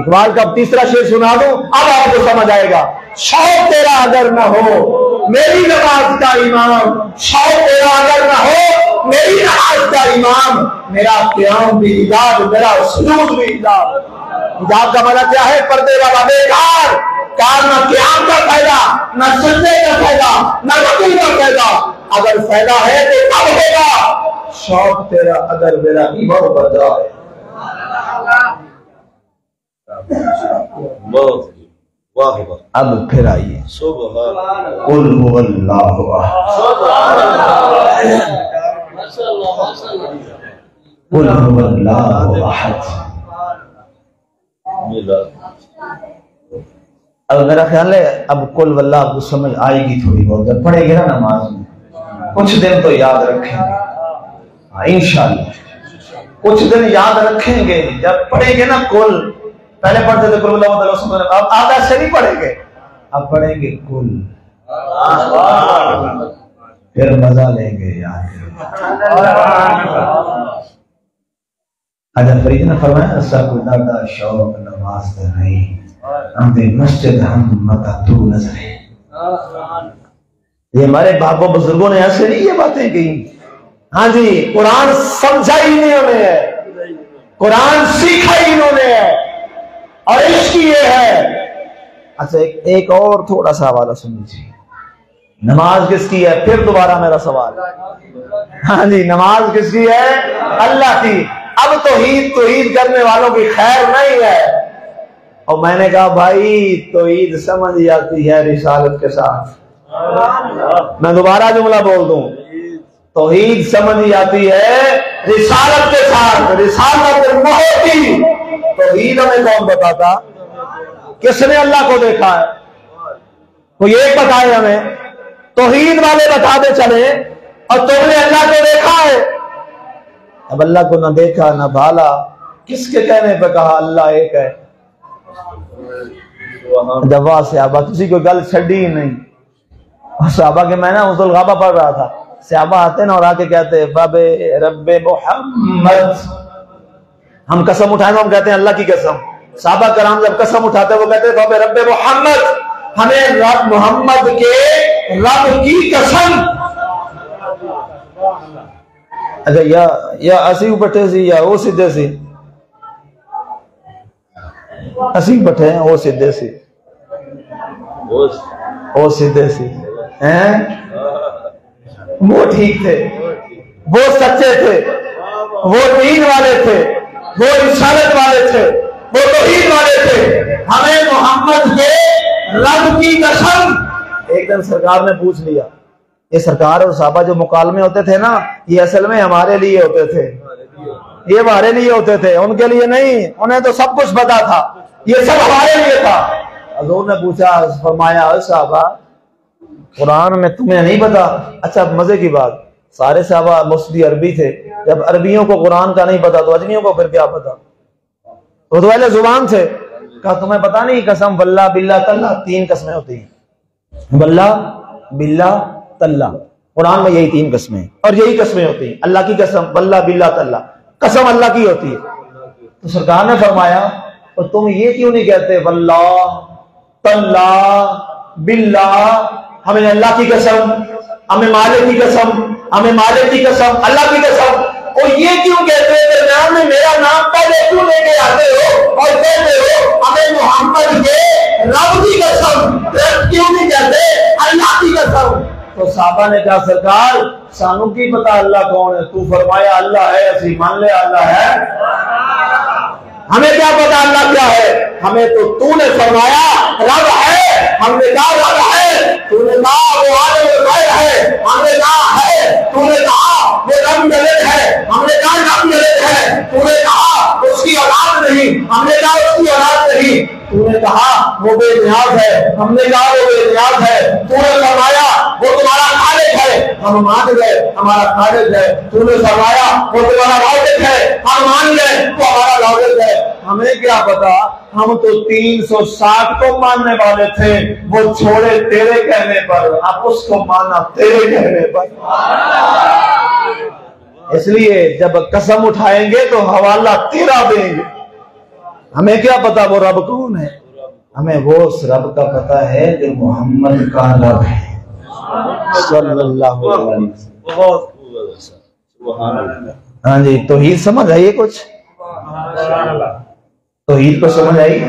इकबाल का तीसरा शेर सुना दूँ, अब आपको समझ आएगा। शौक तेरा अगर न हो, मेरी नमाज़ का इमाम, शौक तेरा अगर न हो मेरी नमाज़ का इमाम मेरा क्याम भी इजाद मेरा सुजूद भी इजाद। इजाद का मतलब क्या है? पर्दे वाला बेकार। कार न क्याम का फ़ायदा न सजदे का फ़ायदा न रकू का फ़ायदा। अगर फ़ायदा है तो कब होगा। शौक तेरा अगर मेरा ईमान बन जाए वाह अब फिर आइए। सुबह कुल अब मेरा ख्याल है अब कुल वल्लाह आपको समझ आएगी थोड़ी बहुत। जब पढ़ेंगे ना नमाज़ में कुछ दिन तो याद रखेंगे। हाँ, इंशाल्लाह। कुछ दिन याद रखेंगे। जब पढ़ेंगे ना कुल पहले पढ़ते थे कुल अब आप ऐसे नहीं पढ़ेंगे। अब पढ़ेंगे कुल। फिर मज़ा लेंगे याद अजब फरीद फरमाया सब दादा शौक नमाज़ हमने मस्जिद हम तू नज़र है। ये हमारे बापों बुज़ुर्गों ने ऐसे नहीं ये बातें कही। हाँ जी कुरान समझा ही नहीं उन्होंने। है कुरान सीखा ही इन्होंने। और इश्क ये है। अच्छा एक, एक और थोड़ा सा हवाला सुन लीजिए नमाज़ किसकी है? फिर दोबारा मेरा सवाल। हाँ जी, नमाज़ किसकी है? अल्लाह की। अब तोहीद तोहीद करने वालों की खैर नहीं है। और मैंने कहा, भाई तोहीद समझ जाती है रिसालत के साथ। मैं दोबारा जुमला बोल दूँ। तोहीद समझ जाती है रिसालत के साथ। रिसालत मोहती तोहीद हमें कौन बताता? किसने अल्लाह को देखा है? कोई एक बताए हमें। तोहीद वाले बताते चले, और तुमने अल्लाह को देखा है। अब अल्लाह को ना देखा, ना भाला। किसके कहने पे कहा, अल्लाह एक है? दवा सहाबा किसी को गल ही नहीं। सहाबा के मैं ना उजुल गाबा पढ़ रहा था। सहाबा आते ना और आके कहते बाबे रब्बे मोहम्मद। हम कसम उठाए हम कहते हैं, अल्लाह की कसम। साहबा कराम जब कसम उठाते वो कहते हैं, बाबे रब्बे मोहम्मद, हमें रब मोहम्मद के रब की कसम। अच्छा या या असी बैठे सी, या वो सीधे सी? असी बैठे हैं, वो सीधे सी। वो सीधे सी। हैं? वो ठीक थे। वो सच्चे थे। वो दीन वाले थे। वो रिसालत वाले थे। वो तौहीद वाले थे। हमें मोहम्मद के रब की कसम एक दिन सरकार ने पूछ लिया, ये सरकार और साहबा जो मुकालमे होते थे ना, ये असल में हमारे लिए होते थे। ये हमारे लिए होते थे, उनके लिए नहीं, उन्हें तो सब कुछ पता था। ये सब हमारे लिए था। हजूर ने पूछा, फरमाया साहबा, कुरान में तुम्हें नहीं पता? अच्छा मज़े की बात। सारे साहबा मुस्दी अरबी थे। जब अरबियों को कुरान का नहीं पता तो अजमियों को फिर क्या पता? वो तो पहले ज़ुबान थे। कहा, तुम्हें पता नहीं, कसम बल्ला बिल्ला तल्ला, तीन कसमें होती हैं। बल्ला, बिल्ला, तल्ला। कुरान में यही तीन कस्में हैं। और यही कस्में होती हैं। अल्लाह की कसम, बल्ला, बिल्ला, तल्ला। कसम अल्लाह की होती है। तो सरकार ने फरमाया तो तुम ये क्यों नहीं कहते, बल्ला, तल्ला, बिल्ला? हमें अल्लाह की कसम, हमें मालिक की कसम, हमें मालिक की कसम, अल्लाह की कसम। और ये क्यों कहते हैं दरम्यान में मेरा नाम पहले क्यों लेके आते हो और कहते हो, हमें मोहम्मद के रब कसम क्यों नहीं कहते? अल्लाह की कसम। तो साहबा ने कहा सरकार सानू की पता अल्लाह कौन है? तू फरमाया, अल्लाह है, असि मान ले अल्लाह है। हमें क्या पता अल्लाह क्या है? हमें तो तूने फरमाया रब है हमने कहा रब है। तूने कहा, वो आलम है हमने कहा है। तूने कहा, वो रब जलित है हमने कहा रब जलित है। तूने कहा उसकी औलाद नहीं, हमने कहा उसकी औलाद नहीं। तूने कहा, वो बेनियाज है। हमने कहा, वो बेनियाज है। तूने फरमाया, वो तुम्हारा खालिक है। हम मान गए, हमारा खालिक है। तूने फरमाया, वो तुम्हारा वाजिब है। हम मान गए, वो हमारा वाजिब है। हमें क्या पता, हम तो 360 को मानने वाले थे। वो छोड़े तेरे कहने पर अब उसको माना तेरे कहने पर। इसलिए जब कसम उठाएँगे तो हवाला तेरा देंगे। हमें क्या पता वो रब कौन है? हमें वो उस रब का पता है जो मोहम्मद का रब है। हाँ जी तोहीद समझ आई है कुछ? तो ही को समझ आई?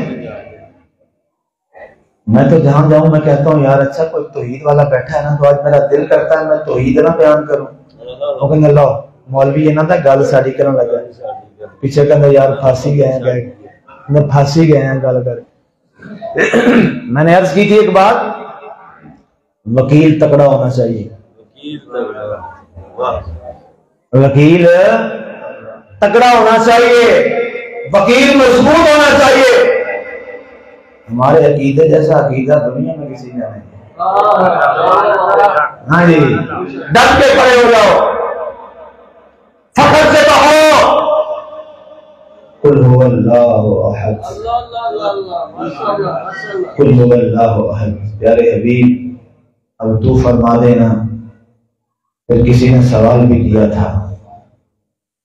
मैं तो जहाँ जाऊँ मैं कहता हूँ यार अच्छा कोई तोहीद वाला बैठा है ना तो आज मेरा दिल करता है मैं तोहीद ना बयान करूँ। तो कहेंगे लो ਮੌਲਵੀ ਇਹਨਾਂ ਦਾ ਗੱਲ ਸਾਡੀ ਕਰਨ ਲੱਗਾ ਪਿੱਛੇ ਕਹਿੰਦਾ ਯਾਰ ਫਾਸੀ ਗਏ हैं गए मैं फांसी गए हैं गल कर मैंने अर्ज की थी एक बात वकील तकड़ा होना चाहिए वकील तगड़ा वाह वकील तकड़ा होना चाहिए वकील मजबूत होना चाहिए हमारे अकीदे जैसा अकीदा दुनिया में किसी ने नहीं है। हाँ जी डट के खड़े हो जाओ प्यारे हबीब अब तू फरमा देना फिर किसी ने सवाल भी किया था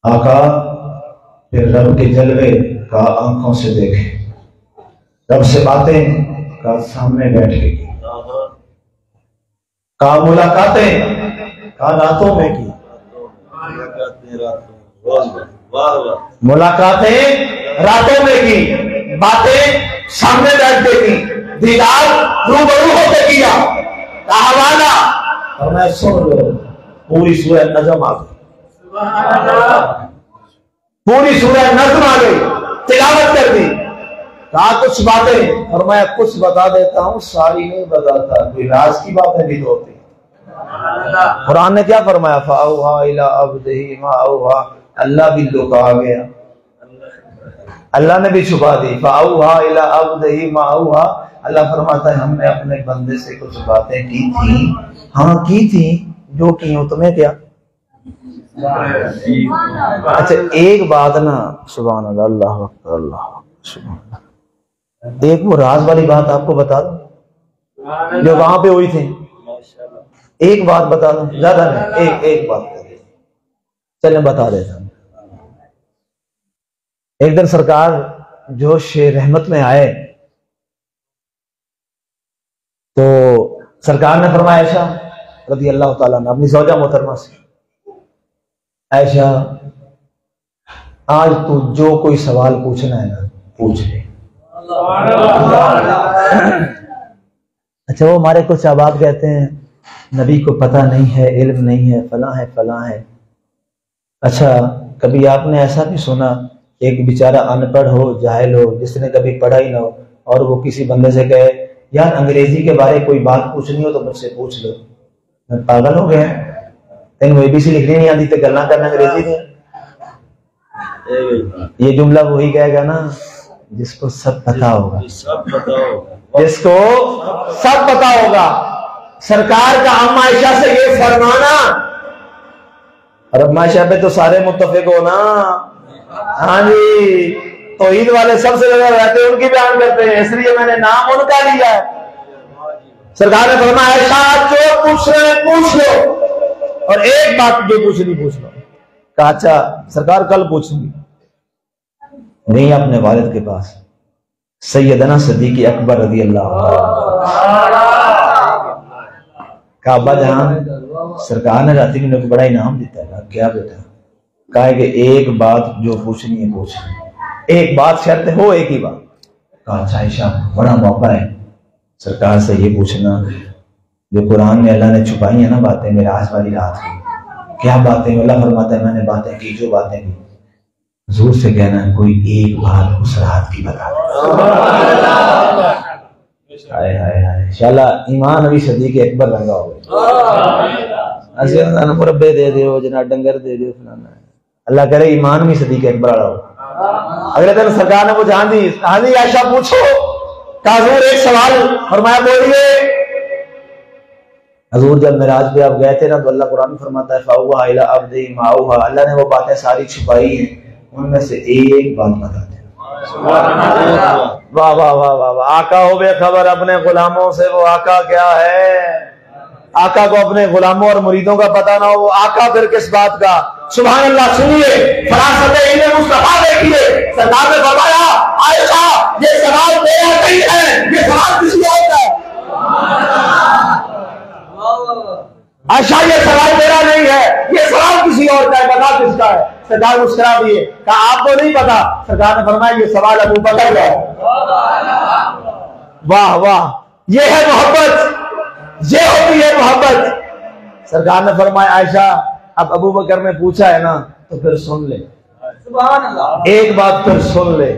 आका फिर रब के जलवे का आँखों से देखे रब से बातें का सामने बैठ के की का मुलाकातें का रातों में की मुलाकातें रातों में की बातें सामने बैठ के की दीदार रूबरू होके किया। कहावाना और मैं सुन लो पूरी सूरह नजम आ गई। पूरी सूरह नजम आ गई तिलावत कर दी। कहा कुछ बातें और मैं कुछ बता देता हूँ सारी नहीं बताता। कोई राज की बातें भी तो होती कुरान ने क्या फरमाया? फाउहा इला अब्दिही माउहा अल्लाह भी तो कहा गया। अल्लाह ने भी छुपा दी। अल्लाह फरमाता है, हमने अपने बंदे से कुछ बातें की थी। हाँ की थी? जो की तुम्हें क्या? अच्छा एक बात ना सुबह अल्लाह अल्लाह। एक वो राज वाली बात आपको बता दो? जो वहाँ पे हुई थी। एक बात बता दो, ज़्यादा नहीं, एक एक बात। चले बता देता हूँ। एक दिन सरकार जोश रहमत में आए तो सरकार ने फरमाया, ऐशा रदी अल्लाह ताला ने अपनी सौजा मोहतरमा से। ऐशा, आज तू जो कोई सवाल पूछना है ना, पूछ ले। अच्छा वो हमारे कुछ अहबाब कहते हैं, नबी को पता नहीं है, इल्म नहीं है, फला है फला है। अच्छा कभी आपने ऐसा भी सुना एक बेचारा अनपढ़ हो जाहिल हो जिसने कभी पढ़ा ही ना हो और वो किसी बंदे से कहे यार अंग्रेज़ी के बारे कोई बात पूछनी हो तो मुझसे पूछ लो। मैं पागल हो गया। तेन एबीसी लिखनी नहीं आती तो गल्ला करना अंग्रेज़ी में। ये जुमला वही कहेगा ना जिसको सब पता होगा। जिसको सब पता होगा। सरकार का अम्मा आयशा से ये फरमाना आयशा पे तो सारे मुतफिक हो ना। हाँ जी तो ईद वाले सबसे ज़्यादा रहते हैं, उनकी बयान करते हैं, इसलिए मैंने नाम उनका लिया है। सरकार ने फरमाया आयशा जो पूछ रहे पूछ लो। और एक बात जो पूछनी, पूछ लो। कहा अच्छा सरकार कल पूछूँगी। नहीं, अपने वालिद के पास। सैयदना सदीकी अकबर रदी अल्लाह काबा जहाँ सरकार ने राती ने बड़ा इनाम दिता है क्या बेटा। कहा कि एक बात जो पूछनी है, पूछ। एक बात शर्त हो एक ही बात। कहा अच्छा आयशा बड़ा मौका है। सरकार से ये पूछना, जो कुरान में अल्लाह ने छुपाई है ना बातें मेराज वाली रात की क्या बातें, अल्लाह फरमाता है, मैंने बातें की, जो बातें की। ज़ोर से कहना कोई एक बात उस रात की बता हाय हाय हाय। इंशाल्लाह, ईमान अभी सदी के अकबर लगा हो ਅਸੀਂ ਉਹਨਾਂ ਨੂੰ ਮੁਰੱਬੇ ਦੇ ਦਿਓ ਜਨਾ ਡੰਗਰ ਦੇ ਦਿਓ ਫਲਾਣਾ अल्लाह करे ईमान भी सदी के अकबर वाला हो अगले दिन सरकार ने पूछा हाँ जी हाँ जी आयशा पूछो काजूर एक सवाल फरमाया बोलिए हजूर जब मिराज पे आप गए थे ना तो अल्लाह कुरान में फरमाता है फाउहा इला अब्दी माउहा अल्लाह ने वो बातें सारी छुपाई हैं उनमें से एक बात बता दे वाह वाह वाह वाह वाह आका हो बेखबर अपने गुलामों से वो आका क्या है आका को अपने गुलामों और मुरीदों का पता ना हो, वो आका फिर किस बात का? सुबह अल्लाह सुनिए, फरासत मुस्तफ़ा देखिए सरकार ने बताया आयशा, ये सवाल मेरा नहीं है, ये सवाल किसी और का आयशा, ये सवाल मेरा नहीं है, ये सवाल किसी और का है बता किसका है? सरकार मुस्कुरा दिए कहा, आपको नहीं पता। सरकार ने फरमाया, ये सवाल अबू बकर है। वाह वाह, ये है मोहब्बत। ये होती है मोहब्बत। सरकार ने फरमाया आयशा अब अबू बकर ने पूछा है ना तो फिर सुन ले। एक बात फिर सुन ले।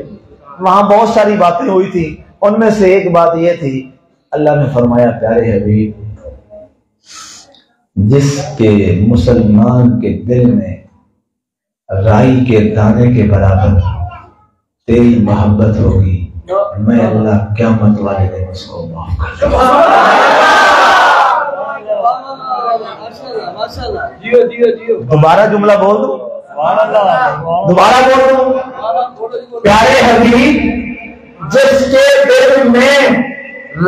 वहाँ बहुत सारी बातें हुई थी। उनमें से एक बात यह थी अल्लाह ने फरमाया प्यारे हबीब जिसके मुसलमान के दिल में राई के दाने के बराबर तेरी मोहब्बत होगी मैं अल्लाह क्या मत वाले दिन उसको माफ़ कर। दोबारा जुमला बोल दू? दोबारा बोल दू? प्यारे हबीब जिसके दिल में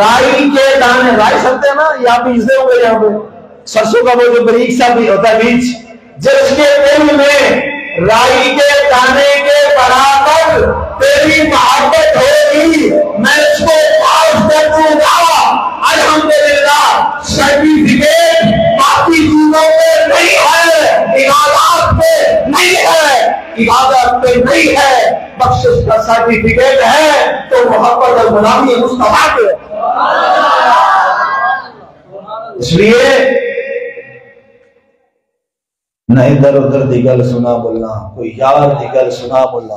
राई के दाने राई सकते हैं ना? या बीजते होंगे यहाँ पे? सरसों का वो जो बरीक सा भी होता है बीज जिसके दिल में राई के दाने के बराबर तेरी मोहब्बत होगी, मैं उसको माफ़ कर दूँगा। अल्हम्दुलिल्लाह सर्टिफिकेट बाकी चीज़ों पे नहीं है इबादत पे नहीं है इबादत पे नहीं है। बख्शिश का सर्टिफिकेट है तो मोहब्बत और गुलामी मुस्तफ़ा के। इसलिए न इधर उधर दी गल सुना बोलना कोई यार दी गल सुना बोलना।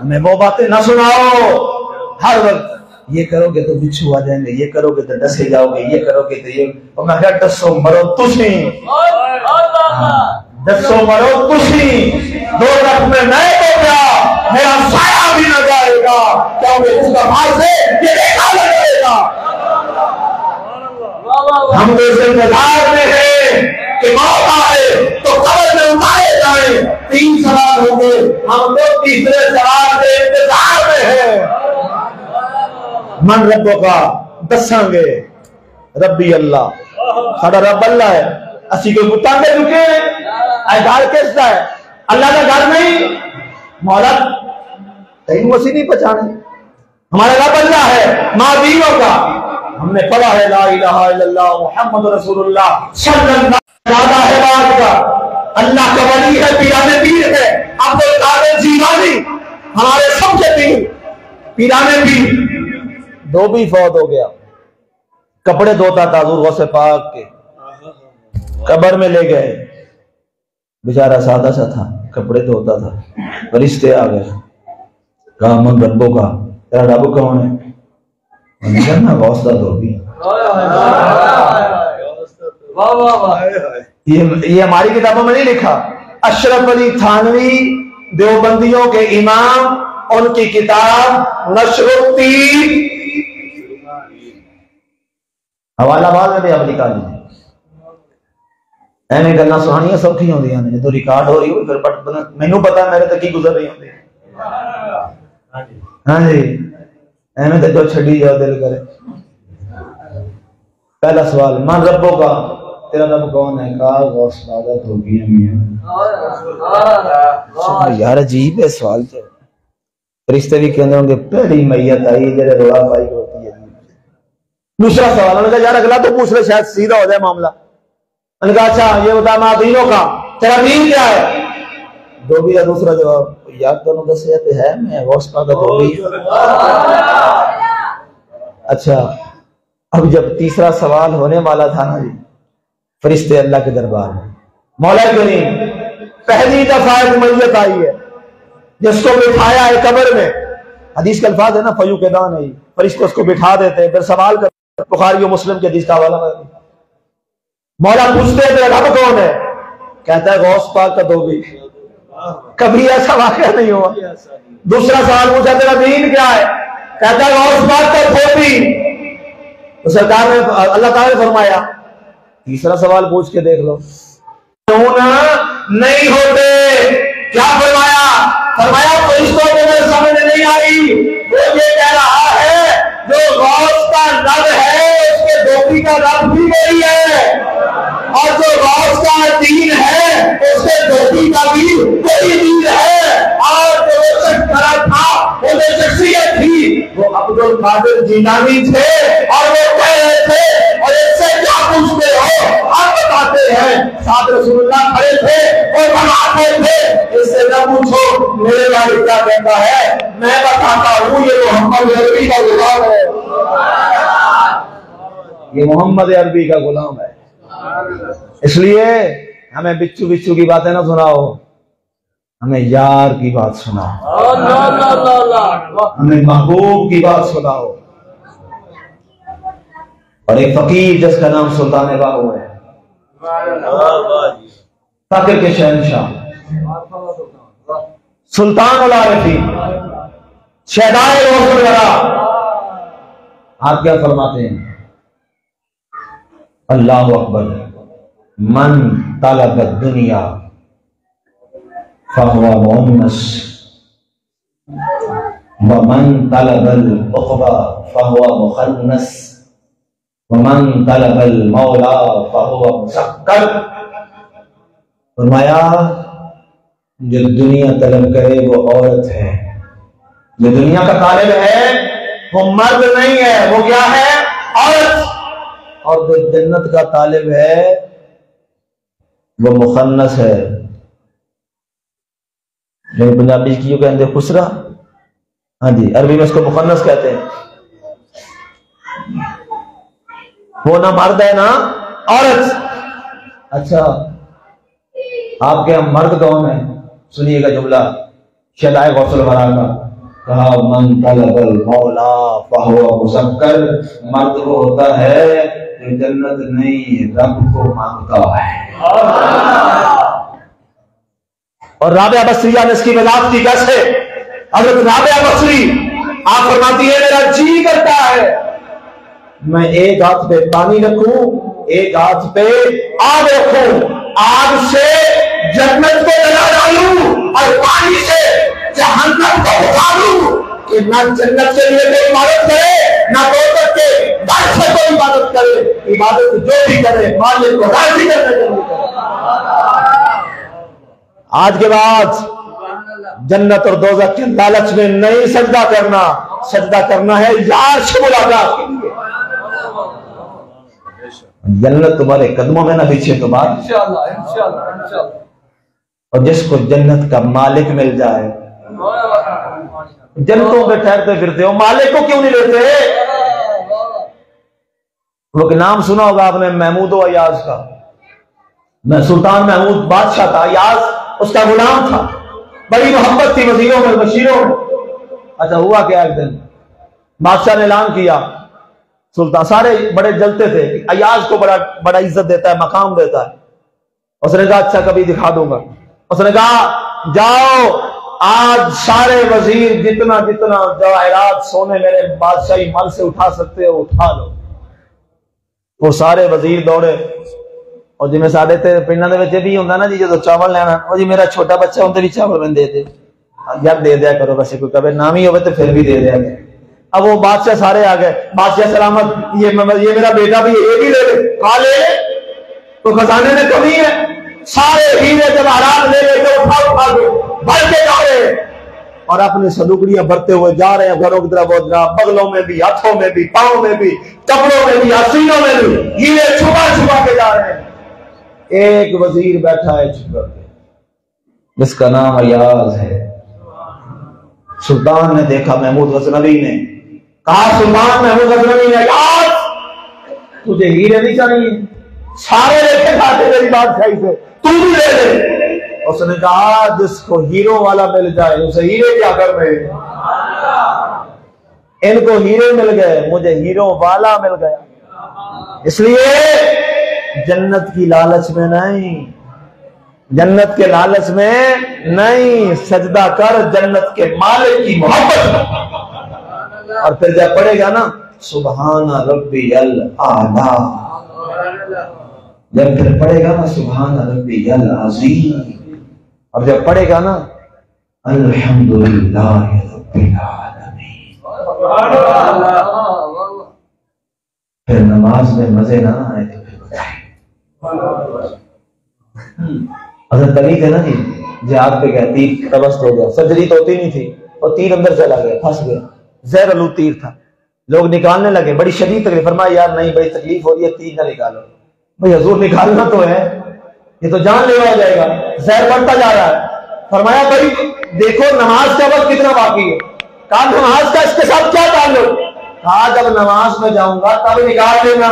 हमें वो बातें ना सुनाओ। हर वक्त ये करोगे तो बिच्छू आ जाएँगे, ये करोगे तो डसे जाओगे, ये करोगे तो ये। और मैं क्या डसो मरो तुसी। डसो मरो तुसी। दो रख में नए तो क्या? मेरा साया भी न जाएगा। क्या क्योंकि उसका भाई से ये देखा लगेगा हम तो इस इंतज़ार में है कि मौत आए तो कब्र में उतारे जाए। तीन सवाल होंगे, हम लोग तीसरे सवाल के इंतज़ार में हैं। मन रबो का दसा गे रबी अल्लाह। सा रब अल्लाह है। असि कोई बुतों के रुके हैं किसका है। अल्लाह का घर नहीं। मौला, तेन असी नहीं पहचाने। हमारा रब अल्लाह है माँ भी होगा हमने पढ़ा है, ला इलाहा इल्लल्लाह, मुहम्मद रसूलुल्लाह। सल्लल्लाहु है बात का अल्लाह का वली है, पीराने पीर है। अब्दुल कादिर जीलानी, हमारे सबके पीर। पीराने पीर। भी फौत हो गया। कपड़े धोता था हजूर गौसे पाक के। कब्र में ले गए। बेचारा सादा सा था, कपड़े धोता था। फरिश्ते आ गए। कहा मन रब्बों का? तेरा रब कौन है? धोबी ये हमारी किताबों में नहीं लिखा। अशरफ अली थानवी, देवबंदियों के इमाम, उनकी किताब नशरुद्दीन हवाला बाद में भी आप निकाल लीजिए ਐਵੇਂ ਗੱਲਾਂ ਸੁਣਾਉਣੀਆਂ ਸੌਖੀਆਂ ਹੁੰਦੀਆਂ ਨੇ ਜਦੋਂ ਰਿਕਾਰਡ ਹੋ ਰਹੀ ਹੋਵੇ ਫਿਰ ਪਟ ਪਤਾ- ਮੈਨੂੰ ਪਤਾ ਮੇਰੇ ਤੇ ਕੀ ਗੁਜ਼ਰ ਰਹੀ ਹੁੰਦੀ ਹਾਂਜੀ ਐਵੇਂ ਤੇ ਜੋ ਛੱਡੀ ਜਾਓ ਦਿਲ ਕਰੇ पहला सवाल मन रब्बों का तेरा रब कौन है कहा गौस इबादत होगी मियां यार अजीब है सवाल तो रिश्ते भी कहते होंगे पहली मैयत आई जरा रोड़ा पाई होती है दूसरा सवाल, उन्होंने कहा, यार, अगला तो पूछ ले, शायद सीधा हो जाए मामला। उन्होंने कहा अच्छा ये बता मादीनों का, तेरा दीन क्या है? धोबी का दूसरा जवाब यार दोनों दस तो है, मैं गौस का धोबी अच्छा अब जब तीसरा सवाल होने वाला था ना जी, फरिश्ते अल्लाह के दरबार में, मौला करीम, पहली दफ़ा एक मैयत आई है, जिसको बिठाया है कब्र में। हदीस के अल्फाज है ना फयू के दान है फरिश्ते उसको बिठा देते हैं, फिर सवाल कर बुखारी और मुस्लिम के हदीस का हवाला मौला पूछते हैं, तेरा रब कौन है? कहता है, गौस पाक का धोबी। कभी ऐसा वाकया नहीं हुआ। दूसरा सवाल पूछा, तेरा दीन क्या है? कहता है, गौस पाक का धोबी। तो सरकार ने, अल्लाह ताला ने फरमाया, तीसरा सवाल पूछ के देख लो। होना नहीं होते? क्या फरमाया? फरमाया फरिश्तों के रब भी वही है। और जो गौस का दीन है, उसके धोती का भी वही दीन है। और जो खड़ा था, वो जो शख्सियत थी, वो अब्दुल कादिर जीलानी थे, और वो कह रहे थे, और इससे क्या पूछते हो? आप बताते हैं। साथ रसूलुल्लाह खड़े थे और बनाते थे। इससे न पूछो, मेरे भाई क्या कहता है? मैं बताता हूँ, ये मोहम्मद अरबी का गुलाम है। ये मोहम्मद अरबी का गुलाम है। इसलिए हमें बिच्छू बिच्छू की बातें ना सुनाओ। हमें यार की बात सुनाओ। हमें महबूब की बात सुनाओ। और एक फकीर जिसका नाम सुल्तान बाहू है। फकर के शहनशाह। सुल्तान उल आरिफीन शहदाए रोजुल आप क्या फरमाते हैं? अल्लाह अकबर। मन तलब दुनिया फहुआ मुन्नस व मन तलब उखबा फहुआ मुखन्नस। व मन तलब मौला फरमाया, जो दुनिया तलब करे, वो औरत है। जो दुनिया का तालब है, वो मर्द नहीं है, वो क्या है? औरत। और जो जन्नत का तालिब है, वो मुखन्नस है। पंजाबी की कहते खुसरा? हाँ जी, अरबी में इसको मुखन्नस कहते हैं। वो ना मर्द है ना औरत। अच्छा आपके यहाँ मर्द कौन है? सुनिएगा जुमला। शदाय गौसल वरा का। कहा, मन तलबल मौला फहुआ मुसक्कर। मर्द वो होता है जो जन्नत नहीं, रब को माँगता है। और राबिया बसरिया ने इसकी वजाहत की कैसे हज़रत राबिया बसरी आप फरमाती है, मेरा जी करता है। मैं एक हाथ पे पानी रखूँ, एक हाथ पे आग रखूँ, आग से जन्नत को जला डालूं और पानी से जहन्नम को उतारूं कि ना जन्नत के लिए कोई इबादत करे, ना दोजख के डर से कोई इबादत करे इबादत जो भी करे मालिक को राज़ी करने के लिए आज के बाद जन्नत और दोजख के लालच में नहीं सजदा करना सजदा करना है यार से मुलाकात के लिए। जन्नत तुम्हारे कदमों में ना पीछे तो इंशाल्लाह इंशाल्लाह और जिसको जन्नत का मालिक मिल जाए जन्नतों पे ठहरते फिरते हो मालिक को क्यों नहीं लेते? वो नाम सुना होगा आपने महमूद अयाज का। मैं सुल्तान महमूद बादशाह था, अयाज उसका गुलाम था। बड़ी मोहब्बत थी वजीरों में, बशीरों में। अच्छा हुआ क्या एक दिन? बादशाह ने ऐलान किया। सुल्तान सारे बड़े जलते थे अयाज को बड़ा बड़ा इज़्ज़त देता है, मकाम देता है। उसने कहा अच्छा कभी दिखा दूँगा। उसने कहा, जाओ, आज सारे वज़ीर जितना जितना जवाहरात सोने मेरे बादशाही मल से उठा सकते हो, उठा लो। वो सारे वजीर दौड़े और जिमें साढ़े ते पिंडा ਦੇ ਵਿੱਚ ਇਹ ਵੀ ਹੁੰਦਾ ਨਾ ਜੀ ਜਦੋਂ ਚਾਵਲ ਲੈਣਾ ਉਹ ਜੀ ਮੇਰਾ ਛੋਟਾ ਬੱਚਾ ਹੁੰਦੇ ਵੀ ਚਾਵਲ ਮੈਂ ਦੇ ਦੇ यार दे दिया करो बस कोई कभी नाम ही हो तो फिर भी दे दिया अब वो बादशाह सारे आ गए बादशाह सलामत ये ये मेरा बेटा भी ये भी ले ले खा ले तो खजाने में कमी है सारे हीरे जवाहरात ले लेके उठा उठा के भर के जा रहे हैं और अपनी सदुकड़ियाँ भरते हुए जा रहे हैं घरों की तरफ़ बगलों में भी, हाथों में भी पाओ में भी, कपड़ों में भी हसीनों में भी हीरे छुपा छुपा के जा रहे हैं। एक वज़ीर बैठा है चुप करके जिसका नाम अयाज है। सुल्तान ने देखा महमूद गजनवी ने। कहा, सुल्तान, महमूद गजनवी ने, अयाज, तुझे हीरे नहीं चाहिए। सारे लेके खाते मेरी बादशाही से। तू भी ले ले। उसने कहा, जिसको हीरो वाला मिल जाए, उसे हीरे क्या कर रहे इनको हीरे मिल गए, मुझे हीरो वाला मिल गया। इसलिए, जन्नत की लालच में नहीं, जन्नत के लालच में नहीं, सजदा कर जन्नत के मालिक की मोहब्बत। और फिर जब पड़ेगा ना सुबहान रब्बी अल आला जब फिर पड़ेगा ना सुबहान रब्बी अल अजीम और जब पढ़ेगा ना फिर नमाज़ में मज़े ना आए तो फिर बताए। अगर तली थे ना जी, जिहाद पे गया तीर तबस्त हो गया। सर्जरी तो होती नहीं थी, और तीर अंदर चला गया, फंस गया। जहर अलू तीर था। लोग निकालने लगे, बड़ी शदीद तकलीफ़। फरमाया, यार, नहीं, बड़ी तकलीफ़ हो रही है, तीर ना निकालो। भाई, हजूर निकालना तो है। ये तो जान लेवा हो जाएगा। जहर बढ़ता जा रहा है। फरमाया, भाई, देखो, नमाज़ का वक्त कितना बाकी है। कहा, नमाज़ का इसके साथ क्या ताल्लुक? कहा, जब नमाज़ में जाऊँगा, तब निकाल लेना।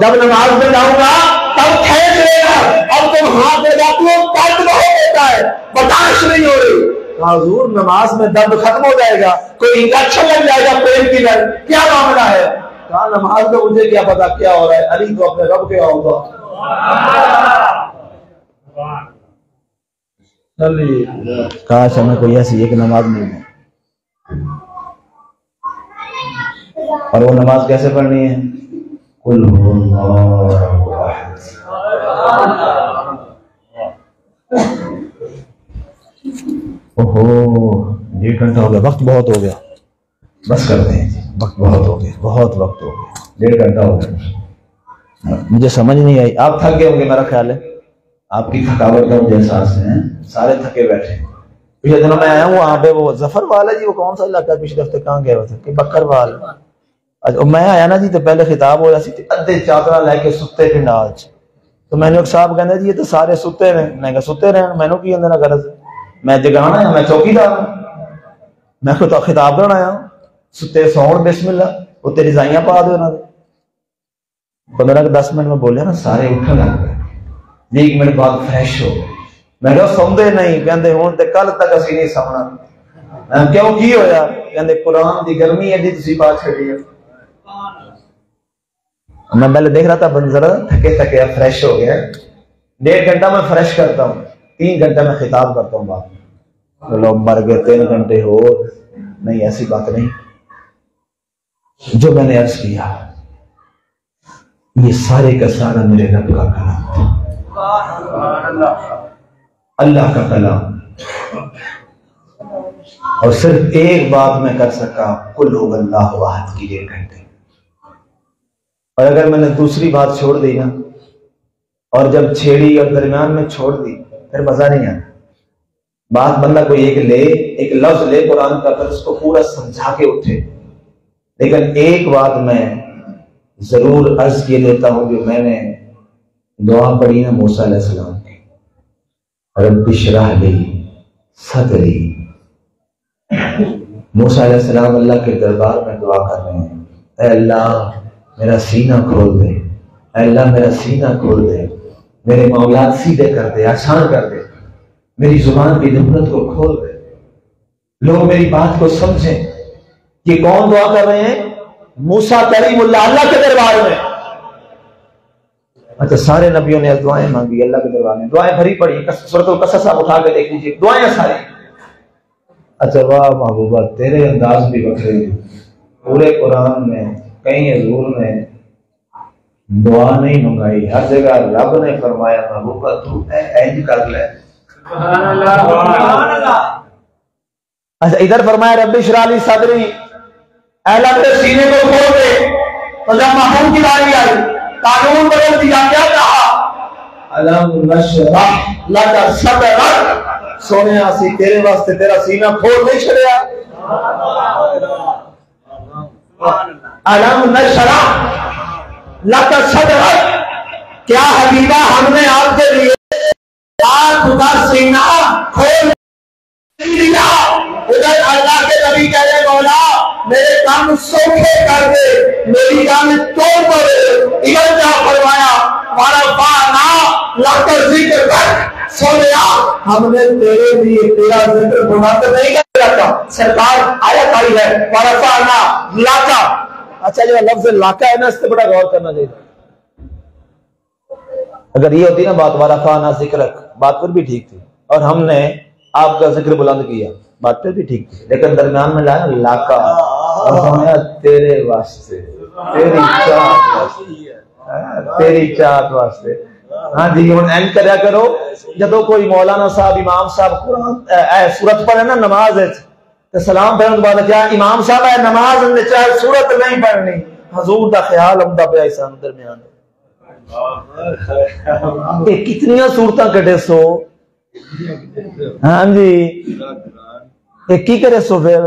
जब नमाज़ में जाऊँगा, तब खेच लेना। अब तुम हाथ में जाती हो दर्द बहुत होता है। बर्दाश्त नहीं हो रही। हुजूर, नमाज़ में दर्द खत्म हो जाएगा। कोई इंजेक्शन लग जाएगा पेन किलर क्या मामला है? कहा नमाज़ में मुझे क्या पता क्या हो रहा है? अली को अपने रब के होगा? काश हमें कोई ऐसी एक नमाज़ मिल जाए। और वो नमाज़ कैसे पढ़नी है? कुल ओहो, डेढ़ घंटा हो गया, वक्त बहुत हो गया। बस कर दें जी वक्त बहुत हो गया, बहुत वक्त हो गया, डेढ़ घंटा हो गया। मुझे समझ नहीं आई, आप थक गए होंगे मेरा ख्याल है। आपकी थकावट का मुझे एहसास है, सारे थके बैठे। पिछले दिनों मैं आया हूँ वहाँ पे वो ज़फ़र वाला जी, वो कौन सा इलाका? पिछले हफ़्ते कहाँ गए हुए थे? बकरवाल। अच्छा मैं आया ना जी तो पहले खिताब हो रहा सी अद्धे चादरा लेके सुते पिंडाल च तो मैंने एक साहब कहते जी, ये तो सारे सुते रहे। मैं सुते रहे, मैनू की अंदर गरज मैं जगाना है, मैं चौकीदार हूँ। मैं खुद तो खिताब आया हूँ। सुते सौन बिस्मिल्ला उत्ते रिजाइयाँ पा दो पंद्रह के दस मिनट में बोलिया ना सारे उठन लग गए एक मिनट बाद फ्रेश हो मैं कहा सौंदे नहीं कहते हूँ ते कल तक असि नहीं सौना क्यों की होया कहते कुरान दी गर्मी एडी तुसी पा छड़ी है मैं पहले देख रहा था बंजर थके थके फ्रेश हो गया डेढ़ घंटा मैं फ्रेश करता हूँ तीन घंटा मैं खिताब करता हूँ बाद मर गए तीन घंटे हो नहीं ऐसी बात नहीं जो मैंने अर्ज़ किया, ये सारे का सारा मेरे रब का कलाम था अल्लाह का कलाम। और सिर्फ़ एक बात मैं कर सका, कुल अल्लाह वाहद की डेढ़ घंटे और अगर मैंने दूसरी बात छोड़ दी ना, और जब छेड़ी और दरमियान में छोड़ दी, फिर मज़ा नहीं आता बात बंदा कोई एक ले, एक लफ्ज ले कुरान का, फिर उसको पूरा समझा के उठे। लेकिन एक बात मैं ज़रूर अर्ज़ किए देता हूँ कि मैंने दुआ पढ़ी ना मूसा सलाम की। रब शराह ली सदरी मूसा सलाम अल्लाह के दरबार में दुआ कर रहे हैं अल्लाह, मेरा सीना खोल दे अल्लाह, मेरा सीना खोल दे, मेरे मामलात सीधे कर दे, आसान कर दे, मेरी ज़ुबान की नफरत को खोल दे। लोग मेरी बात को समझें ये कौन दुआ कर रहे हैं? मूसा करीमुल्ला अल्लाह के दरबार में। अच्छा सारे नबियों ने दुआएँ मांगी अल्लाह के दरबार में। दुआएँ भरी पड़ी सूरत कसस आप उठा के देख लीजिए। दुआएँ सारी। अच्छा वाह महबूबा तेरे अंदाज भी बखरे पूरे कुरान में कई हजूर ने दुआ नहीं मंगाई। हर जगह रब ने फरमाया महबूबा तू इंज कर ले। अच्छा इधर फरमाया रब्बी शराली सदरी। अल्लाह मेरे सीने को खोल दे। तो जब महमूद की बारी आई कानून बदल दिया क्या कहा? अलम सोने आसी तेरे वास्ते तेरा सीना खोल नहीं छड़िया। अलम नशरह लका सदरक। क्या हबीबा हमने आपके लिए आप का सीना खोल उधर अल्लाह के नबी कह रहे मौला, मेरे काम सौखे कर दे, मेरी काम तोड़ दे इधर क्या फरमाया, मारा पाना लाकर ज़िक्र कर, सोनिया, हमने तेरे लिए तेरा ज़िक्र बुलंद नहीं कर रखा। सरकार, आयत आई है, मारा पाना लाका। अच्छा जो लफ्ज लाका है ना इस पे बड़ा गौर करना चाहिए। अगर ये होती ना बात वाला खाना ज़िक्र बात पर भी ठीक थी। और हमने आपका ज़िक्र बुलंद किया। बात पर भी ठीक। लेकिन दरमियान में लाया लाका। और फरमाया तेरे वास्ते तेरी चाहत वास्ते हाँ, तेरी चाहत वास्ते। हाँ जी हम एंड करया करो। जदों कोई मौलाना साहब इमाम साहब कुरान सूरत पढ़े ना नमाज़ विच तो सलाम फिर तो बाद क्या इमाम साहब है नमाज़ ने चाहे सूरत नहीं पढ़नी। हजूर का ख्याल आंदा पे इस दरमियान ये कितनियाँ सूरत कटे सो? हाँ जी। ये की करे सो फिर?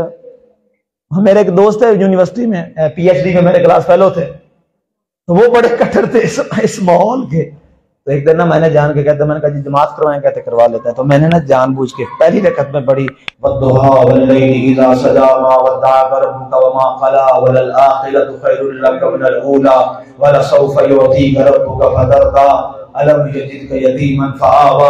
मेरे एक दोस्त है यूनिवर्सिटी में पीएचडी में मेरे क्लास फेलो थे। तो वो बड़े कट्टर थे इस, इस माहौल के। तो एक दिन ना मैंने जान के कहते मैंने कहा जी जमात करवाएं कहते करवा लेते हैं तो मैंने ना जानबूझ के पहली रकत में बड़ी वद्दुहा वल्लैलि इज़ा सजा मा वद्दाअका रब्बुका वमा क़ला वलल आखिरतु खैरुल लक मिनल ऊला वलसौफ युतीका रब्बुका फतरदा अलम यजिदका यतीमन फआवा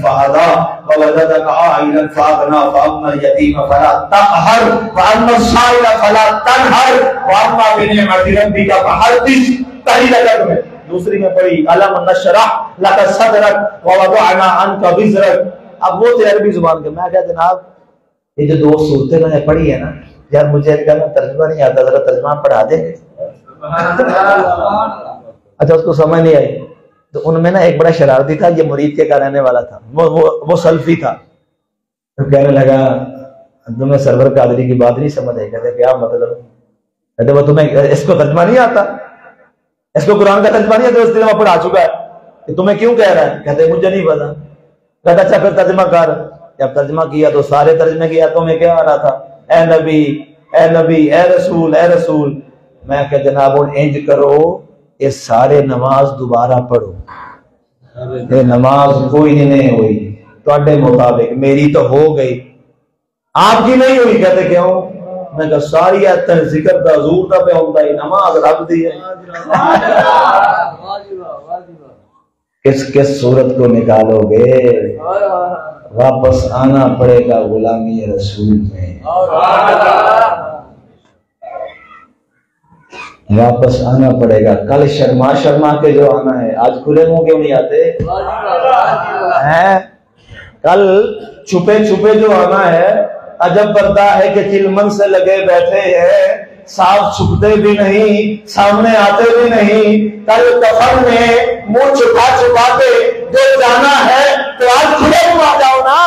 फहदा ववजदका आइलन फअगना फअम्मा यतीम फला तक़हर वअम्मा साइल फला तनहर वअम्मा बिनिअमति रब्बिका फहदिस पहली रकत में दूसरी में पढ़ी अलम नशरह लक सदरक व वदअना अनका विज़रक। अब वो थे अरबी ज़ुबान के मैं क्या जनाब ये जो दो सूरतें मैंने पढ़ी है ना यार मुझे इनका मैं तर्जुमा नहीं आता जरा तर्जुमा पढ़ा देंगे [laughs] अच्छा उसको समझ नहीं आई। तो उनमें ना एक बड़ा शरारती था ये मुरीद के का रहने वाला था। वो वो वो सल्फी था। तो कहने लगा तुम्हें सरवर कादरी की बात नहीं समझ आई। कहते क्या मतलब? कहते वो तुम्हें इसको तर्जमा नहीं आता? इसको कुरान का तर्जमा नहीं है तो उस दिन पढ़ा चुका है कि तुम्हें क्यों कह रहा है? कहते मुझे नहीं पता। कहता अच्छा फिर तर्जमा कर। जब तर्जमा किया तो सारे तर्जमे की आयतों में क्या आ रहा था? ए नबी ए नबी ए रसूल ए रसूल। मैं क्या जनाब इंज करो ये सारे नमाज़ दोबारा पढ़ो। ये नमाज़ कोई नहीं, हुई। तो मुताबिक मेरी तो हो गई। आपकी नहीं हुई कहते क्यों? मैं कहा, सारी आयतें ज़िक्र दा हजूर दा पे होंदा ही नमाज़ रब दी है। किस किस सूरत को निकालोगे? वापस आना पड़ेगा गुलामी रसूल में। वापस आना पड़ेगा। कल शर्मा शर्मा के जो आना है, आज खुले मुँह क्यों नहीं आते? हैं? कल छुपे छुपे जो आना है अजब करता है कि चिलमन से लगे बैठे हैं। साफ़ छुपते भी नहीं, सामने आते भी नहीं। कल कफन में मुँह छुपा छुपा के जो जाना है तो आज खुले मुँह आ जाओ ना।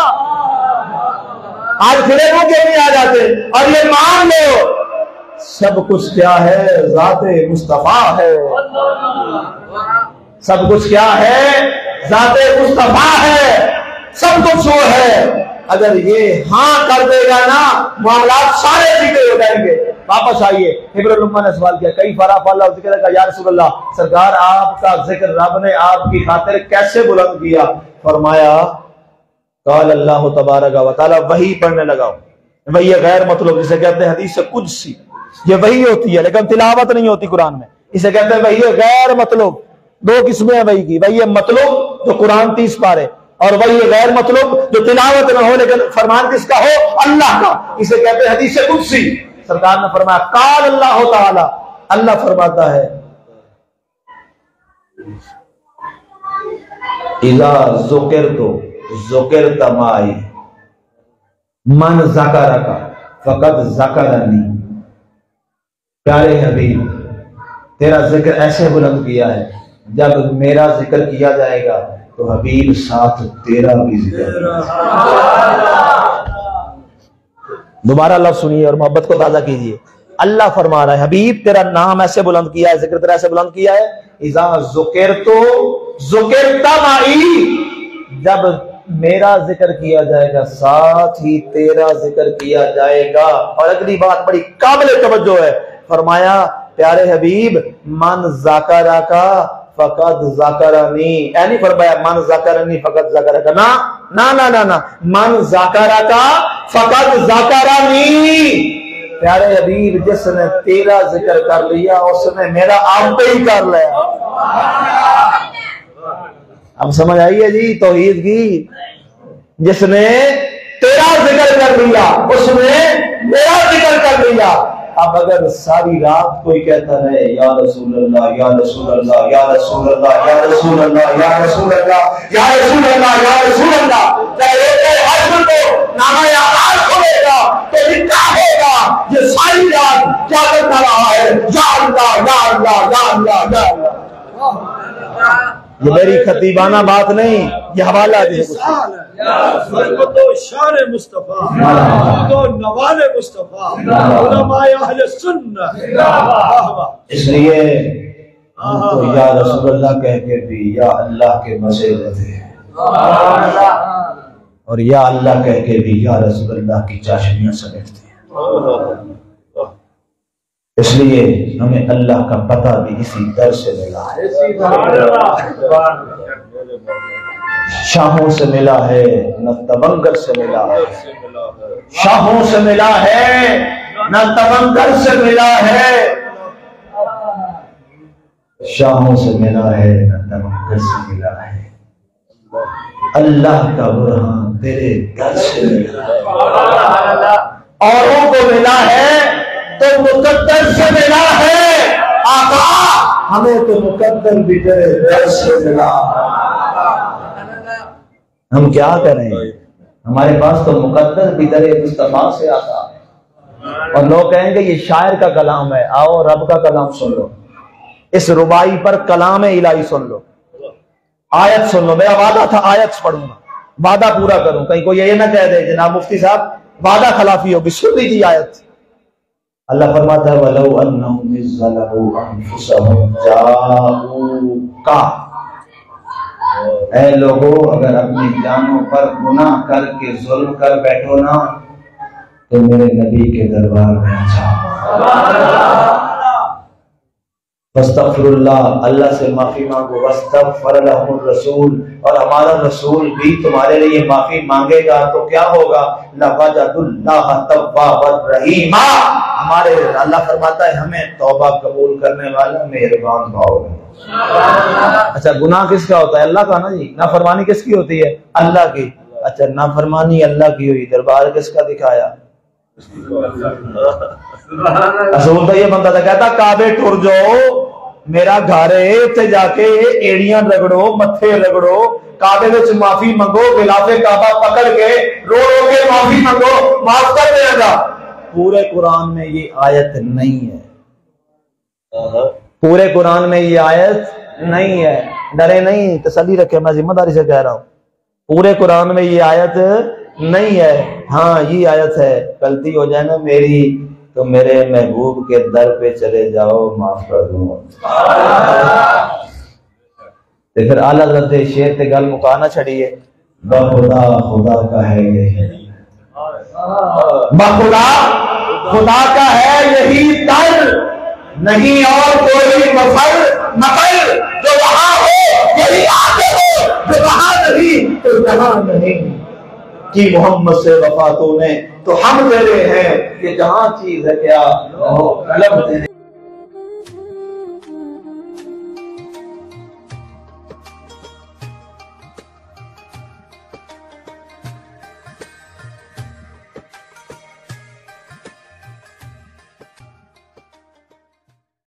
आज खुले मुँह क्यों नहीं आ जाते? और ये मान लो, सब कुछ क्या है? जाते मुस्तफ़ा है। सब कुछ क्या है? जाते मुस्तफ़ा है। सब कुछ वो है। अगर ये हाँ कर देगा ना, मामला सारे सीधे हो जाएँगे। वापस आइए। इब्राहिम ने सवाल किया, कई फरा फला ज़िक्र का यार रसूलुल्लाह सरकार आपका ज़िक्र रब ने आपकी खातिर कैसे बुलंद किया? फरमाया, काल अल्लाह तबारक व तआला वही पढ़ने लगा वही गैर मतलब जिसे कहते हैं हदीस से कुछ सी ये वही होती है, लेकिन तिलावत नहीं होती कुरान में। इसे कहते हैं वही गैर मतलब। दो किस्में हैं वही की। वही मतलब जो कुरान तीस पारे और वही गैर मतलब जो तिलावत न हो, लेकिन फरमान किसका हो? अल्लाह का। इसे कहते हैं हदीस कुदसी। सरकार ने फरमाया, काल अल्लाह ताला। अल्लाह फरमाता है, इला जुकिर तो जुकिर तमाई मन जकर का फकत जकरनी। प्यारे हबीब, तेरा ज़िक्र ऐसे बुलंद किया है, जब मेरा ज़िक्र किया जाएगा तो हबीब साथ तेरा भी दोबारा लफ्ज सुनिए और मोहब्बत को ताज़ा कीजिए। अल्लाह फरमा रहा है, हबीब, तेरा नाम ऐसे बुलंद किया है, ज़िक्र तेरा ऐसे बुलंद किया है, इजा जुकेर तो जुकेर तमाई जब मेरा ज़िक्र किया जाएगा, साथ ही तेरा ज़िक्र किया जाएगा। और अगली बात बड़ी काबिल तवज्जो है। फरमाया, प्यारे हबीब, मन जाकरा का फकत जाकरानी नहीं फरमाया मन जाकरानी फकत जाकरा का ना ना ना ना ना मन जाकरा का फकत जाकरानी प्यारे हबीब जिसने तेरा ज़िक्र कर लिया उसने मेरा आप पे ही कर लिया अब समझ आई है जी तोहीद की जिसने तेरा ज़िक्र कर लिया उसने मेरा ज़िक्र कर लिया अब अगर सारी रात कोई कहता है या रसूल अल्लाह या रसूल अल्लाह या रसूल अल्लाह या रसूल अल्लाह या रसूल अल्लाह या रसूल अल्लाह या रसूल अल्लाह तो होगा? ये सारी रात क्या करता रहा है? या अल्लाह या अल्लाह या अल्लाह या अल्लाह। ये मेरी खतीबाना बात नहीं ये हवाला जो है। कुछ मिसाल है तो शार मुस्तफ़ा तो नवाल मुस्तफ़ा इसलिए हमको या रसूलुल्लाह कह के भी या अल्लाह के मज़े लेते हैं और या अल्लाह कह के भी या रसूलुल्लाह की चाशनियाँ समेटते हैं। इसलिए हमें अल्लाह का पता भी इसी दर से मिला है। शाहों से मिला है, न तवंगर से मिला है। शाहों से मिला है, न तवंगर से मिला है। शाहों से मिला है, न तवंगर से मिला है। अल्लाह का बुरहान तेरे दर से मिला है। औरों को मिला है तो मुकद्दर से मिला है। आका। हमें तो मुकद्दर भी तेरे दर से मिला। हम क्या करें? हमारे पास तो मुकद्दर भी दर मुस्तफ़ा से आता है और लोग कहेंगे ये शायर का कलाम है। आओ रब का कलाम सुन लो। इस रुबाई पर कलाम इलाही सुन लो। आयत सुन लो। मेरा वादा था आयत पढ़ूँगा। वादा पूरा करूँ। कहीं कोई ये ना कह दे जनाब मुफ्ती साहब वादा खिलाफी होगी। सुन लीजिए आयत। अल्लाह फरमाता है, वलो अन्नहुम इज़लमू अनफुसहुम जाऊका। ऐ लोगों, अगर अपनी जानों पर गुनाह करके जुल्म कर बैठो ना तो मेरे नबी के दरबार में अच्छा वस्तगफिरुल्लाह अल्लाह से माफ़ी मांगो। रसूल और हमारा रसूल भी तुम्हारे लिए माफ़ी मांगेगा तो क्या होगा? रहीमा। हमारे अल्लाह फरमाता है हमें तौबा कबूल करने वाला मेहरबान भाव है। अच्छा गुनाह किसका होता है? अल्लाह का ना जी? नाफरमानी किसकी होती है? अल्लाह की। अच्छा नाफरमानी अल्लाह की हुई। दरबार किसका दिखाया? रसूल तो ये बंदा था कहता काबे टुर जाओ। मेरा घर जाके एड़ियाँ रगड़ो मथे रगड़ो विच माफ़ी मंगो गिलाफे काबा पकड़ के रो रो के माफ़ी मंगो माफ़ कर देगा पूरे कुरान में ये आयत नहीं है। पूरे कुरान में ये आयत नहीं है। डरे नहीं तसली रखे मैं ज़िम्मेदारी से कह रहा हूँ। पूरे कुरान में ये आयत नहीं है। हाँ ये आयत है गलती हो जाए ना मेरी। तो मेरे महबूब के दर पे चले जाओ माफ़ कर दूँगा ते फिर आला दर्दे शेर ते गल मुकाना छड़िए। बखुदा खुदा का है यही बखुदा खुदा का है यही दर। नहीं और कोई मफर मफर जो वहाँ हो यही आगे हो। जो वहाँ नहीं तो जहाँ नहीं। कि मोहम्मद से वफा ने तो हम कह रहे हैं कि जहाँ चीज़ है क्या लब तेरे